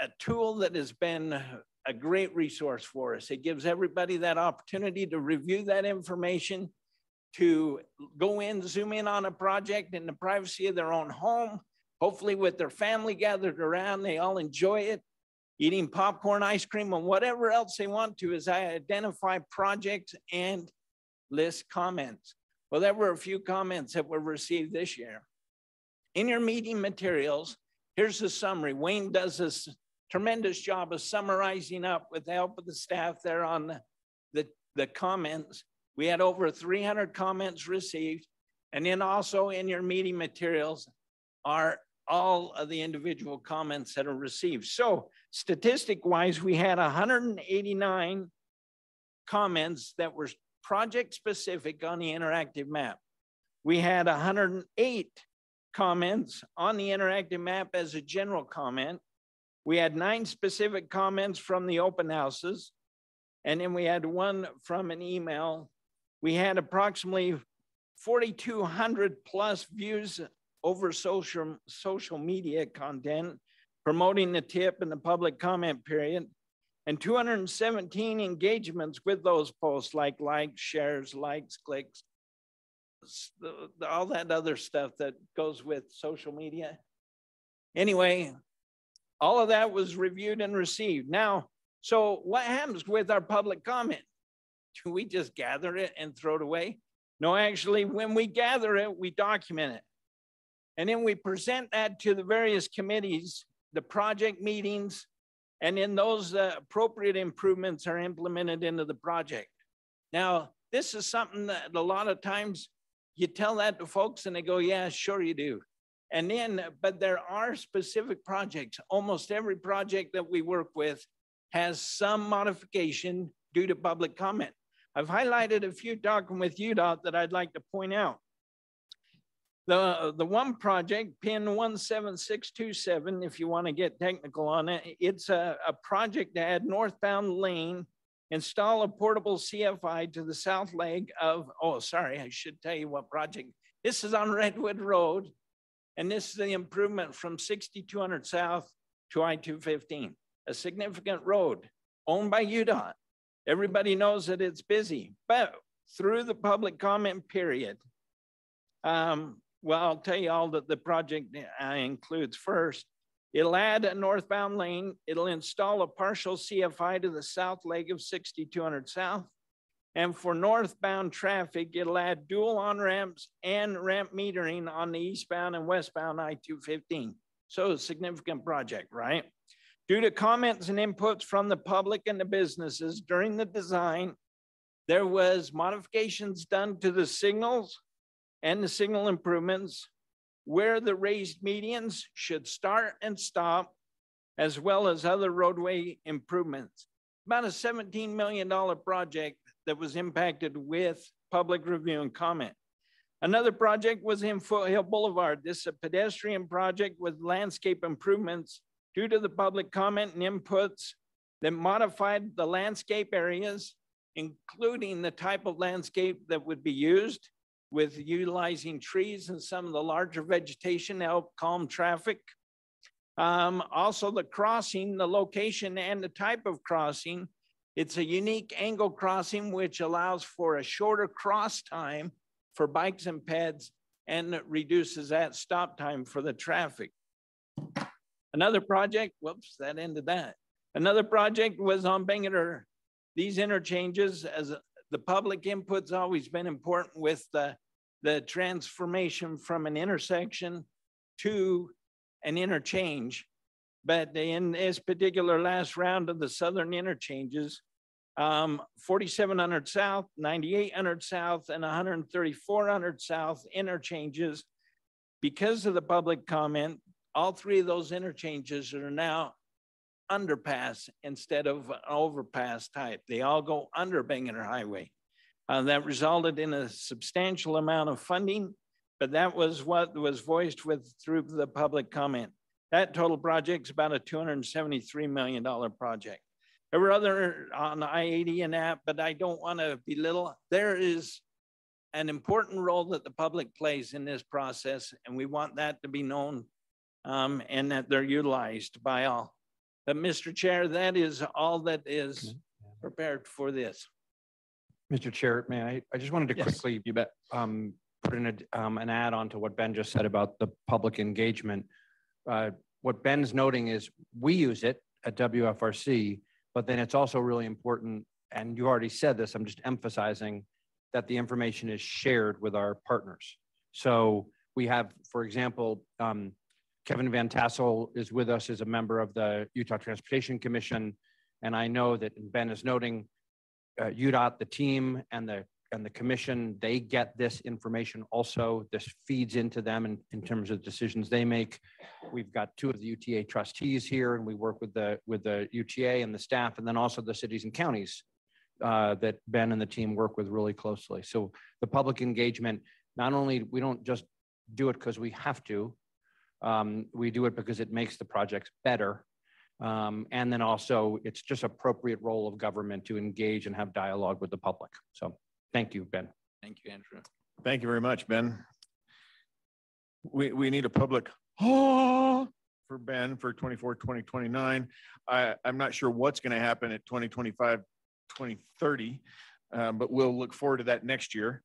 Speaker 13: a tool that has been a great resource for us. It gives everybody that opportunity to review that information to go in, zoom in on a project in the privacy of their own home, hopefully with their family gathered around, they all enjoy it, eating popcorn, ice cream, and whatever else they want to as I identify projects and list comments. Well, there were a few comments that were received this year. In your meeting materials, here's the summary. Wayne does this tremendous job of summarizing up with the help of the staff there on the, the, the comments. We had over 300 comments received. And then also in your meeting materials are all of the individual comments that are received. So statistic wise, we had 189 comments that were project specific on the interactive map. We had 108 comments on the interactive map as a general comment. We had nine specific comments from the open houses. And then we had one from an email we had approximately 4,200 plus views over social, social media content promoting the tip and the public comment period, and 217 engagements with those posts like likes, shares, likes, clicks, all that other stuff that goes with social media. Anyway, all of that was reviewed and received. Now, so what happens with our public comment? Do we just gather it and throw it away? No, actually, when we gather it, we document it. And then we present that to the various committees, the project meetings, and then those uh, appropriate improvements are implemented into the project. Now, this is something that a lot of times you tell that to folks and they go, yeah, sure you do. And then, but there are specific projects. Almost every project that we work with has some modification due to public comment. I've highlighted a few talking with UDOT that I'd like to point out. The, the one project, pin 17627, if you want to get technical on it, it's a, a project to add northbound lane, install a portable CFI to the south leg of, oh, sorry, I should tell you what project. This is on Redwood Road, and this is the improvement from 6200 South to I-215, a significant road owned by UDOT. Everybody knows that it's busy, but through the public comment period, um, well, I'll tell you all that the project includes first. It'll add a northbound lane. It'll install a partial CFI to the south leg of 6200 South. And for northbound traffic, it'll add dual on-ramps and ramp metering on the eastbound and westbound I-215. So a significant project, right? Due to comments and inputs from the public and the businesses during the design, there was modifications done to the signals and the signal improvements where the raised medians should start and stop, as well as other roadway improvements. About a $17 million project that was impacted with public review and comment. Another project was in Foothill Boulevard. This is a pedestrian project with landscape improvements due to the public comment and inputs that modified the landscape areas, including the type of landscape that would be used with utilizing trees and some of the larger vegetation to help calm traffic. Um, also the crossing, the location and the type of crossing. It's a unique angle crossing, which allows for a shorter cross time for bikes and peds and reduces that stop time for the traffic. Another project, whoops, that ended that. Another project was on Bangerter. These interchanges, as the public input's always been important with the the transformation from an intersection to an interchange. But in this particular last round of the southern interchanges, um, 4700 South, 9800 South, and 13400 South interchanges, because of the public comment, all three of those interchanges are now underpass instead of overpass type. They all go under Bangerter Highway. Uh, that resulted in a substantial amount of funding, but that was what was voiced with through the public comment. That total project is about a $273 million project. There were other on I-80 and that, but I don't want to belittle. There is an important role that the public plays in this process, and we want that to be known um, and that they're utilized by all. But Mr. Chair, that is all that is prepared for this.
Speaker 14: Mr. Chair, may I, I just wanted to
Speaker 13: Yes,
Speaker 14: quickly you bet. Um, put in a, um, an add on to what Ben just said about the public engagement. Uh, what Ben's noting is we use it at WFRC, but then it's also really important, and you already said this, I'm just emphasizing that the information is shared with our partners. So we have, for example, um, Kevin Van Tassell is with us as a member of the Utah Transportation Commission. And I know that Ben is noting uh, UDOT, the team and the and the commission, they get this information also. This feeds into them in, in terms of decisions they make. We've got two of the UTA trustees here and we work with the with the UTA and the staff and then also the cities and counties uh, that Ben and the team work with really closely. So the public engagement, not only we don't just do it because we have to, um, we do it because it makes the projects better um, and then also it's just appropriate role of government to engage and have dialogue with the public. So thank you, Ben.
Speaker 13: Thank you, Andrew.
Speaker 1: Thank you very much, Ben. We, we need a public oh, <gasps> for Ben for 24, 2029. I, I'm not sure what's going to happen at 2025, 2030, uh, but we'll look forward to that next year.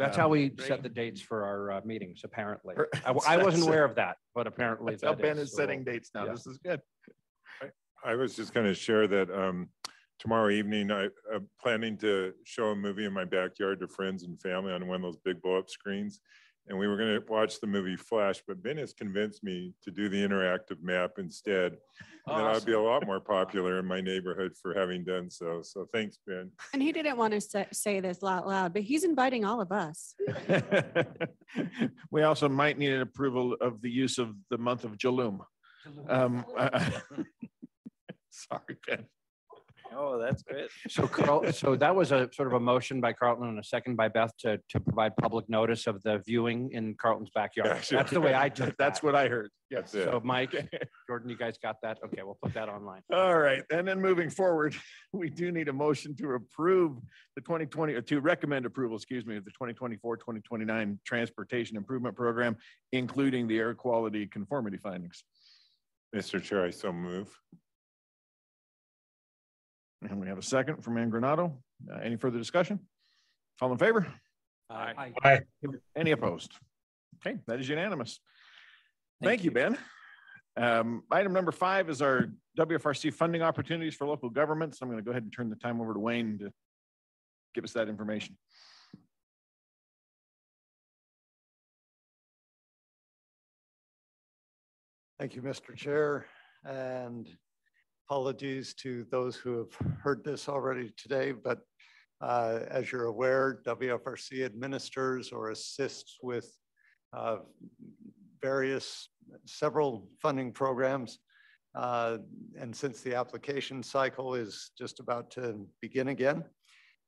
Speaker 14: That's how we set the dates for our uh, meetings, apparently. I, <laughs> I wasn't aware of that, but apparently.
Speaker 1: That's how
Speaker 14: that
Speaker 1: Ben is
Speaker 14: so
Speaker 1: setting
Speaker 14: we'll-
Speaker 1: dates now.
Speaker 14: yeah.
Speaker 1: This is good.
Speaker 16: I was just going to share that um, tomorrow evening, I, I'm planning to show a movie in my backyard to friends and family on one of those big blow up screens. And we were going to watch the movie Flash, but Ben has convinced me to do the interactive map instead. And then I'd be a lot more popular in my neighborhood for having done so. So thanks, Ben.
Speaker 7: And he didn't want to say, say this out loud, but he's inviting all of us. <laughs>
Speaker 1: We also might need an approval of the use of the month of Jalum. Um, <laughs> Sorry, Ben.
Speaker 13: Oh, that's good.
Speaker 14: So Carl, so that was a sort of a motion by Carlton and a second by Beth to, to provide public notice of the viewing in Carlton's backyard.
Speaker 1: Yeah, sure.
Speaker 14: That's the way I took <laughs>
Speaker 1: That's
Speaker 14: that.
Speaker 1: what I heard. Yes.
Speaker 14: So Mike, Jordan, you guys got that? Okay, we'll put that online.
Speaker 1: All right, and then moving forward, <laughs> we do need a motion to approve the 2020, or uh, to recommend approval, excuse me, of the 2024, 2029 Transportation Improvement Program, including the air quality conformity findings.
Speaker 16: Mr. Chair, I so move.
Speaker 1: And we have a second from Ann Granato. Uh, Any further discussion? All in favor?
Speaker 14: Aye.
Speaker 5: Aye.
Speaker 1: Any opposed? Okay, that is unanimous. Thank you, Ben. Um, Item number five is our WFRC funding opportunities for local governments. I'm going to go ahead and turn the time over to Wayne to give us that information.
Speaker 10: Thank you, Mr. Chair, and apologies to those who have heard this already today, but uh, as you're aware, WFRC administers or assists with uh, various, several funding programs. Uh, And since the application cycle is just about to begin again,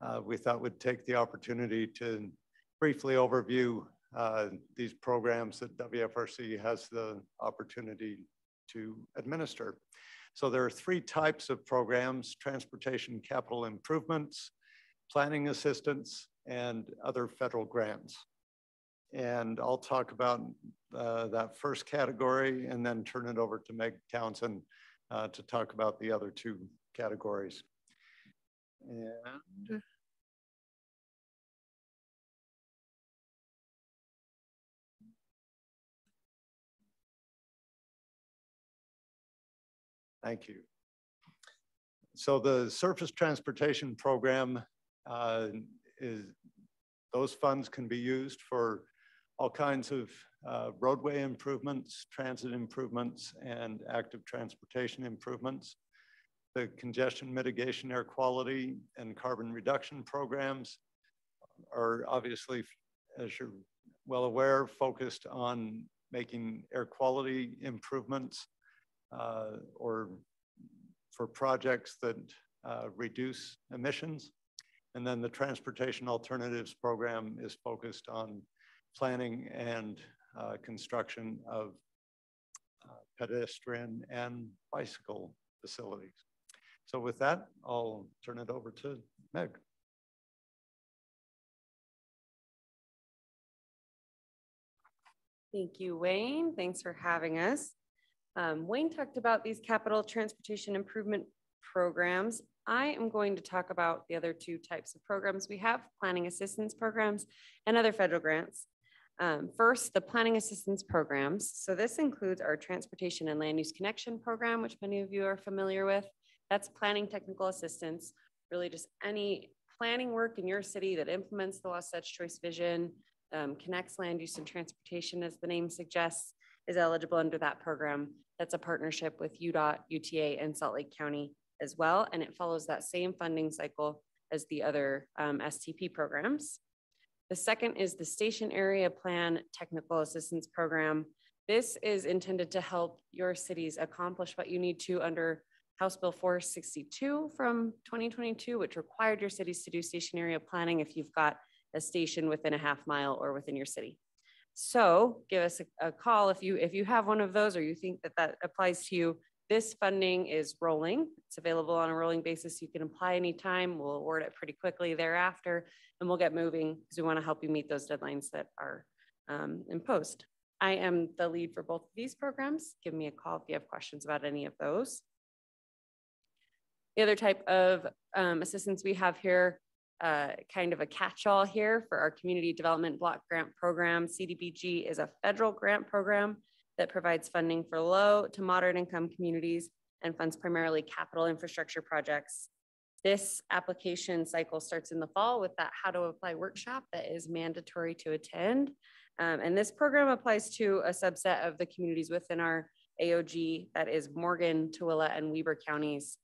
Speaker 10: uh, we thought we'd take the opportunity to briefly overview uh, these programs that WFRC has the opportunity to administer. So there are three types of programs, transportation capital improvements, planning assistance, and other federal grants. And I'll talk about uh, that first category and then turn it over to Meg Townsend uh, to talk about the other two categories. And Thank you. So the surface transportation program uh, is, those funds can be used for all kinds of uh, roadway improvements, transit improvements, and active transportation improvements. The congestion mitigation, air quality, and carbon reduction programs are obviously, as you're well aware, focused on making air quality improvements or for projects that uh, reduce emissions. And then the Transportation Alternatives Program is focused on planning and uh, construction of uh, pedestrian and bicycle facilities. So with that, I'll turn it over to Meg.
Speaker 17: Thank you, Wayne. Thanks for having us. Um, Wayne talked about these capital transportation improvement programs. I am going to talk about the other two types of programs we have, planning assistance programs and other federal grants. Um, first, the planning assistance programs. So this includes our transportation and land use connection program, which many of you are familiar with. That's planning technical assistance, really just any planning work in your city that implements the Wasatch Choice Vision, um, connects land use and transportation, as the name suggests, is eligible under that program. That's a partnership with UDOT, UTA, and Salt Lake County as well. And it follows that same funding cycle as the other um, STP programs. The second is the Station Area Plan Technical Assistance Program. This is intended to help your cities accomplish what you need to under House Bill 462 from 2022, which required your cities to do station area planning if you've got a station within a half mile or within your city. So give us a, a, call if you if you have one of those or you think that that applies to you. This funding is rolling. It's available on a rolling basis. You can apply anytime. We'll award it pretty quickly thereafter, and we'll get moving because we want to help you meet those deadlines that are um, imposed. I am the lead for both of these programs. Give me a call if you have questions about any of those. The other type of um, assistance we have here uh, kind of a catch-all here for our community development block grant program. CDBG is a federal grant program that provides funding for low to moderate income communities and funds primarily capital infrastructure projects. This application cycle starts in the fall with that how to apply workshop that is mandatory to attend. Um, and this program applies to a subset of the communities within our AOG that is Morgan, Tooele, and Weber counties.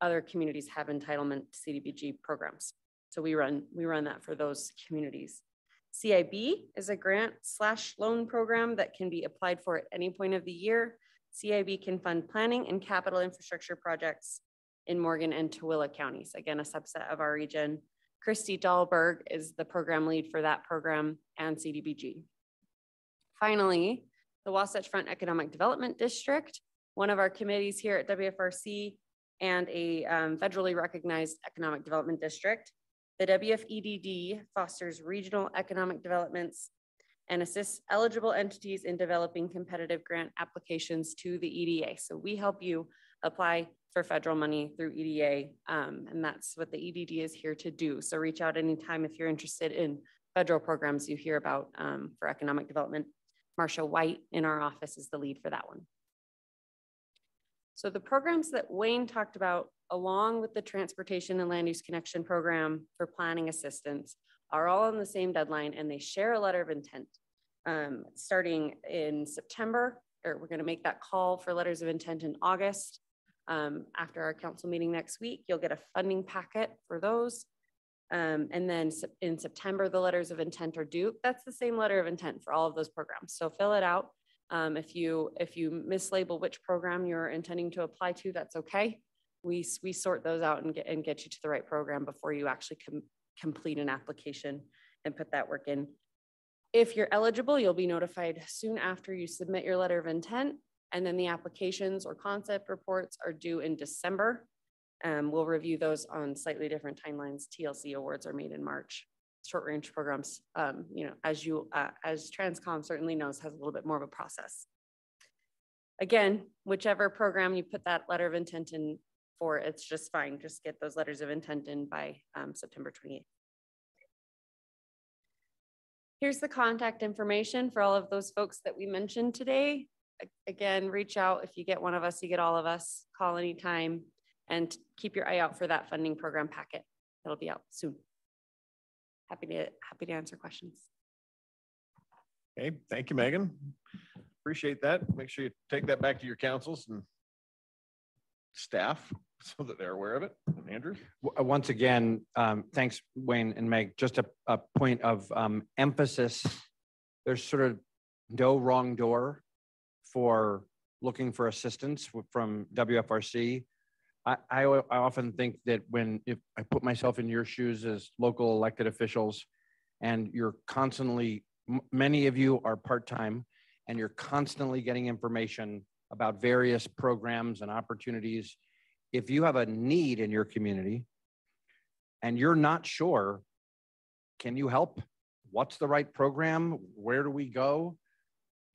Speaker 17: Other communities have entitlement to CDBG programs. So we run, we run that for those communities. CIB is a grant slash loan program that can be applied for at any point of the year. CIB can fund planning and capital infrastructure projects in Morgan and Tooele counties, again, a subset of our region. Christy Dahlberg is the program lead for that program and CDBG. Finally, the Wasatch Front Economic Development District, one of our committees here at WFRC and a um, federally recognized economic development district. The WFEDD fosters regional economic developments and assists eligible entities in developing competitive grant applications to the EDA. So we help you apply for federal money through EDA, um, and that's what the EDD is here to do. So reach out anytime if you're interested in federal programs you hear about um, for economic development. Marsha White in our office is the lead for that one. So the programs that Wayne talked about, along with the Transportation and Land Use Connection Program for planning assistance, are all on the same deadline and they share a letter of intent. Um, starting in September, or we're gonna make that call for letters of intent in August. Um, after our council meeting next week, you'll get a funding packet for those. Um, and then in September, the letters of intent are due. That's the same letter of intent for all of those programs. So fill it out um, if you if you mislabel which program you're intending to apply to, that's okay. We, we sort those out and get, and get you to the right program before you actually com complete an application and put that work in. If you're eligible, you'll be notified soon after you submit your letter of intent and then the applications or concept reports are due in December. Um, we'll review those on slightly different timelines. TLC awards are made in March short range programs, um, you know, as you, uh, as Trans Com certainly knows, has a little bit more of a process. Again, whichever program you put that letter of intent in for, it's just fine. Just get those letters of intent in by um, September 28th. Here's the contact information for all of those folks that we mentioned today. Again, reach out. If you get one of us, you get all of us. Call anytime and keep your eye out for that funding program packet. It'll be out soon happy to happy to answer questions.
Speaker 1: Okay, thank you, Megan. Appreciate that. Make sure you take that back to your councils and staff <laughs> so that they're aware of it. Andrew?
Speaker 14: Uh, once again, um, thanks, Wayne and Meg. Just a, a point of um, emphasis. There's sort of no wrong door for looking for assistance from WFRC. I, I, I often think that when if I put myself in your shoes as local elected officials, and you're constantly, many of you are part time, and you're constantly getting information about various programs and opportunities. If you have a need in your community and you're not sure, can you help? What's the right program? Where do we go?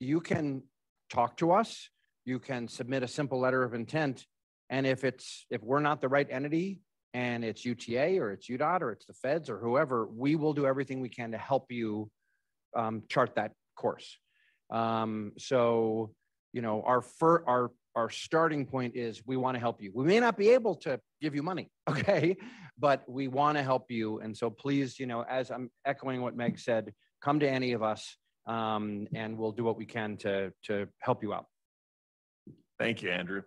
Speaker 14: You can talk to us. You can submit a simple letter of intent and if it's if we're not the right entity and it's UTA or it's UDOT or it's the feds or whoever, we will do everything we can to help you um, chart that course. Um, so, you know, our fir- our our starting point is we want to help you. We may not be able to give you money, <laughs> okay, but we want to help you. And so, please, you know, as I'm echoing what Meg said, come to any of us, um, and we'll do what we can to to help you out.
Speaker 1: Thank you, Andrew.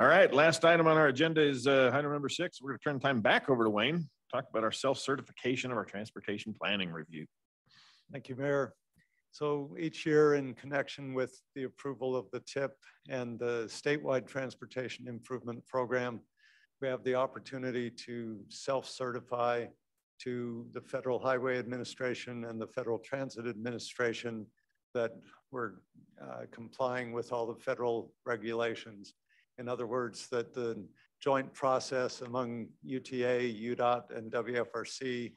Speaker 1: All right, last item on our agenda is uh, item number six. We're going to turn time back over to Wayne, talk about our self-certification of our transportation planning review.
Speaker 10: Thank you, Mayor. So each year in connection with the approval of the TIP and the statewide transportation improvement program, we have the opportunity to self-certify to the Federal Highway Administration and the Federal Transit Administration that we're uh, complying with all the federal regulations. In other words, that the joint process among UTA, UDOT, and WFRC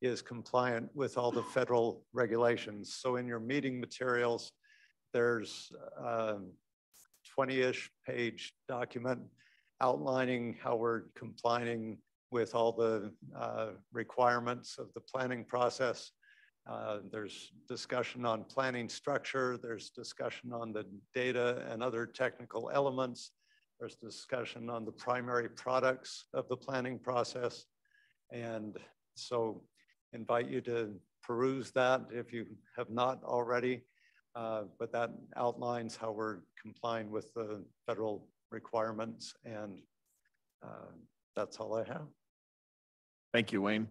Speaker 10: is compliant with all the federal regulations. So in your meeting materials, there's a 20-ish page document outlining how we're complying with all the uh, requirements of the planning process. Uh, there's discussion on planning structure. There's discussion on the data and other technical elements. There's discussion on the primary products of the planning process. And so invite you to peruse that if you have not already. Uh, but that outlines how we're complying with the federal requirements. And uh, that's all I have.
Speaker 1: Thank you, Wayne.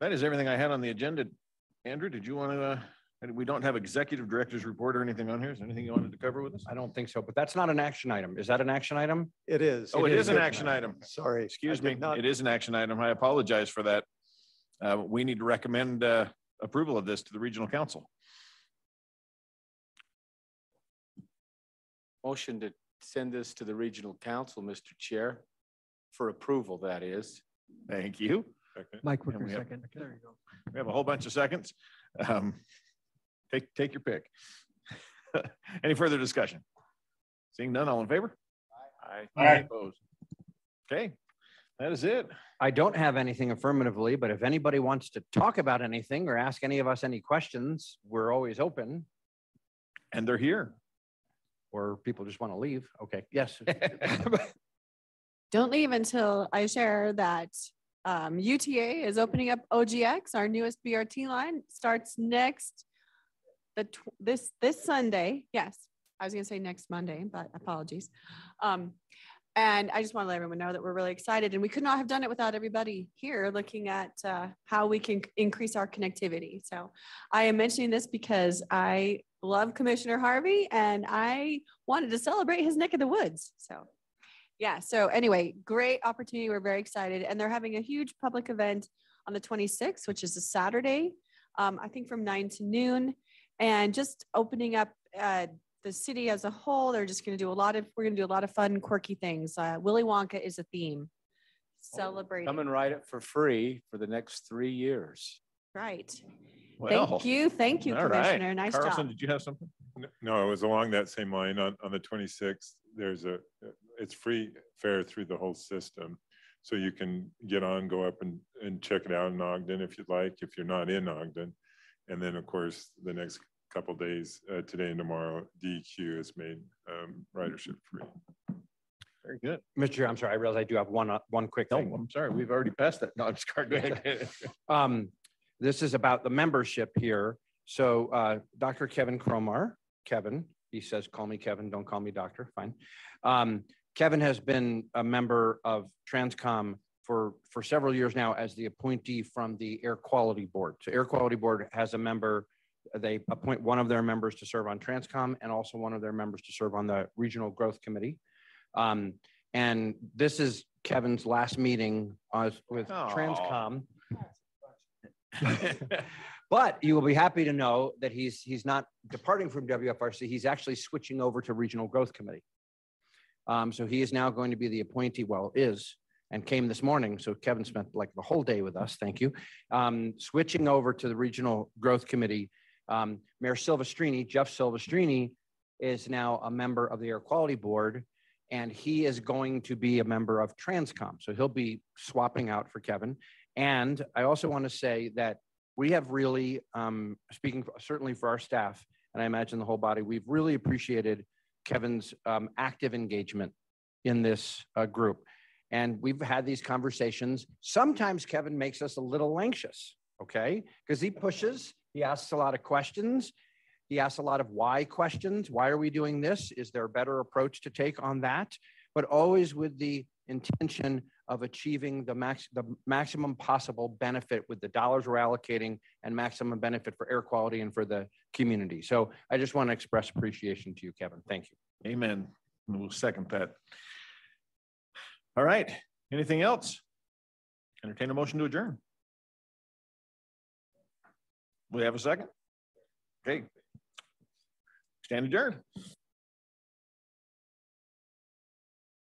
Speaker 1: That is everything I had on the agenda. Andrew, did you want to uh, we don't have executive director's report or anything on here. Is there anything you wanted to cover with us?
Speaker 14: I don't think so, but that's not an action item. Is that an action item?
Speaker 10: It is.
Speaker 1: Oh, it is an action item.
Speaker 10: Sorry.
Speaker 1: Excuse
Speaker 10: I
Speaker 1: me.
Speaker 10: not-
Speaker 1: It is an action item. I apologize for that. Uh, we need to recommend, uh, approval of this to the regional council.
Speaker 12: Motion to send this to the regional council, Mr. Chair, for approval, that is.
Speaker 1: Thank you.
Speaker 15: Mike Weichers,
Speaker 1: we have-
Speaker 15: There you go.
Speaker 1: We have a whole bunch of seconds. Um, Take, take your pick. <laughs> Any further discussion? Seeing none, all in favor?
Speaker 12: Aye.
Speaker 1: Aye. Opposed? Okay, that is it.
Speaker 14: I don't have anything affirmatively, but if anybody wants to talk about anything or ask any of us any questions, we're always open.
Speaker 1: And they're here.
Speaker 14: Or people just want to leave. Okay, yes. <laughs>
Speaker 7: Don't leave until I share that um, UTA is opening up OGX, our newest BRT line, starts next, the, tw- this, this Sunday. Yes, I was gonna say next Monday, but apologies. Um, and I just want to let everyone know that we're really excited and we could not have done it without everybody here looking at uh, how we can increase our connectivity. So I am mentioning this because I love Commissioner Harvey and I wanted to celebrate his neck of the woods. So yeah, so anyway, great opportunity. We're very excited. And they're having a huge public event on the 26th, which is a Saturday, um, I think from nine to noon. And just opening up uh, the city as a whole. They're just going to do a lot of, we're going to do a lot of fun, quirky things. Uh, Willy Wonka is a theme. Celebrate.
Speaker 12: Come and ride it for free for the next three years.
Speaker 7: Right.
Speaker 1: Well,
Speaker 7: Thank you. Thank you,
Speaker 1: all right.
Speaker 7: Commissioner. Nice
Speaker 1: Carlson,
Speaker 7: job.
Speaker 1: did you have something?
Speaker 16: No, it was along that same line on, on the twenty-sixth. There's a, it's free fare through the whole system. So you can get on, go up and, and check it out in Ogden if you'd like, if you're not in Ogden. And then, of course, the next couple days, uh, today and tomorrow, DEQ has made, um, ridership free.
Speaker 1: Very good.
Speaker 14: Mr. Chair, I'm sorry, I realize I do have one, uh, one quick
Speaker 1: No,
Speaker 14: thing.
Speaker 1: I'm sorry, we've already passed that. No, I'm just, go ahead. <laughs>
Speaker 14: Um, this is about the membership here. So, uh, Dr. Kevin Cromar, Kevin, he says, call me Kevin, don't call me doctor, fine. Um, Kevin has been a member of Trans Com for, for several years now as the appointee from the Air Quality Board. So Air Quality Board has a member, they appoint one of their members to serve on Trans Com and also one of their members to serve on the Regional Growth Committee. Um, and this is Kevin's last meeting uh, with
Speaker 1: Aw.
Speaker 14: Trans Com. <laughs> <laughs> But you will be happy to know that he's, he's not departing from WFRC. He's actually switching over to Regional Growth Committee. Um, so he is now going to be the appointee, well, is, and came this morning. So Kevin spent like the whole day with us. Thank you. Um, switching over to the Regional Growth Committee. Um, Mayor Silvestrini, Jeff Silvestrini is now a member of the Air Quality Board and he is going to be a member of Trans Com. So he'll be swapping out for Kevin. And I also want to say that we have really, um, speaking certainly for our staff, and I imagine the whole body, we've really appreciated Kevin's um, active engagement in this uh, group. And we've had these conversations. Sometimes Kevin makes us a little anxious, okay? Because he pushes, he asks a lot of questions. He asks a lot of why questions. Why are we doing this? Is there a better approach to take on that? But always with the intention of achieving the max, the maximum possible benefit with the dollars we're allocating and maximum benefit for air quality and for the community. So I just want to express appreciation to you, Kevin. Thank you.
Speaker 1: Amen. We'll second that. All right, anything else? Entertain a motion to adjourn. We have a second? Okay. Stand adjourned.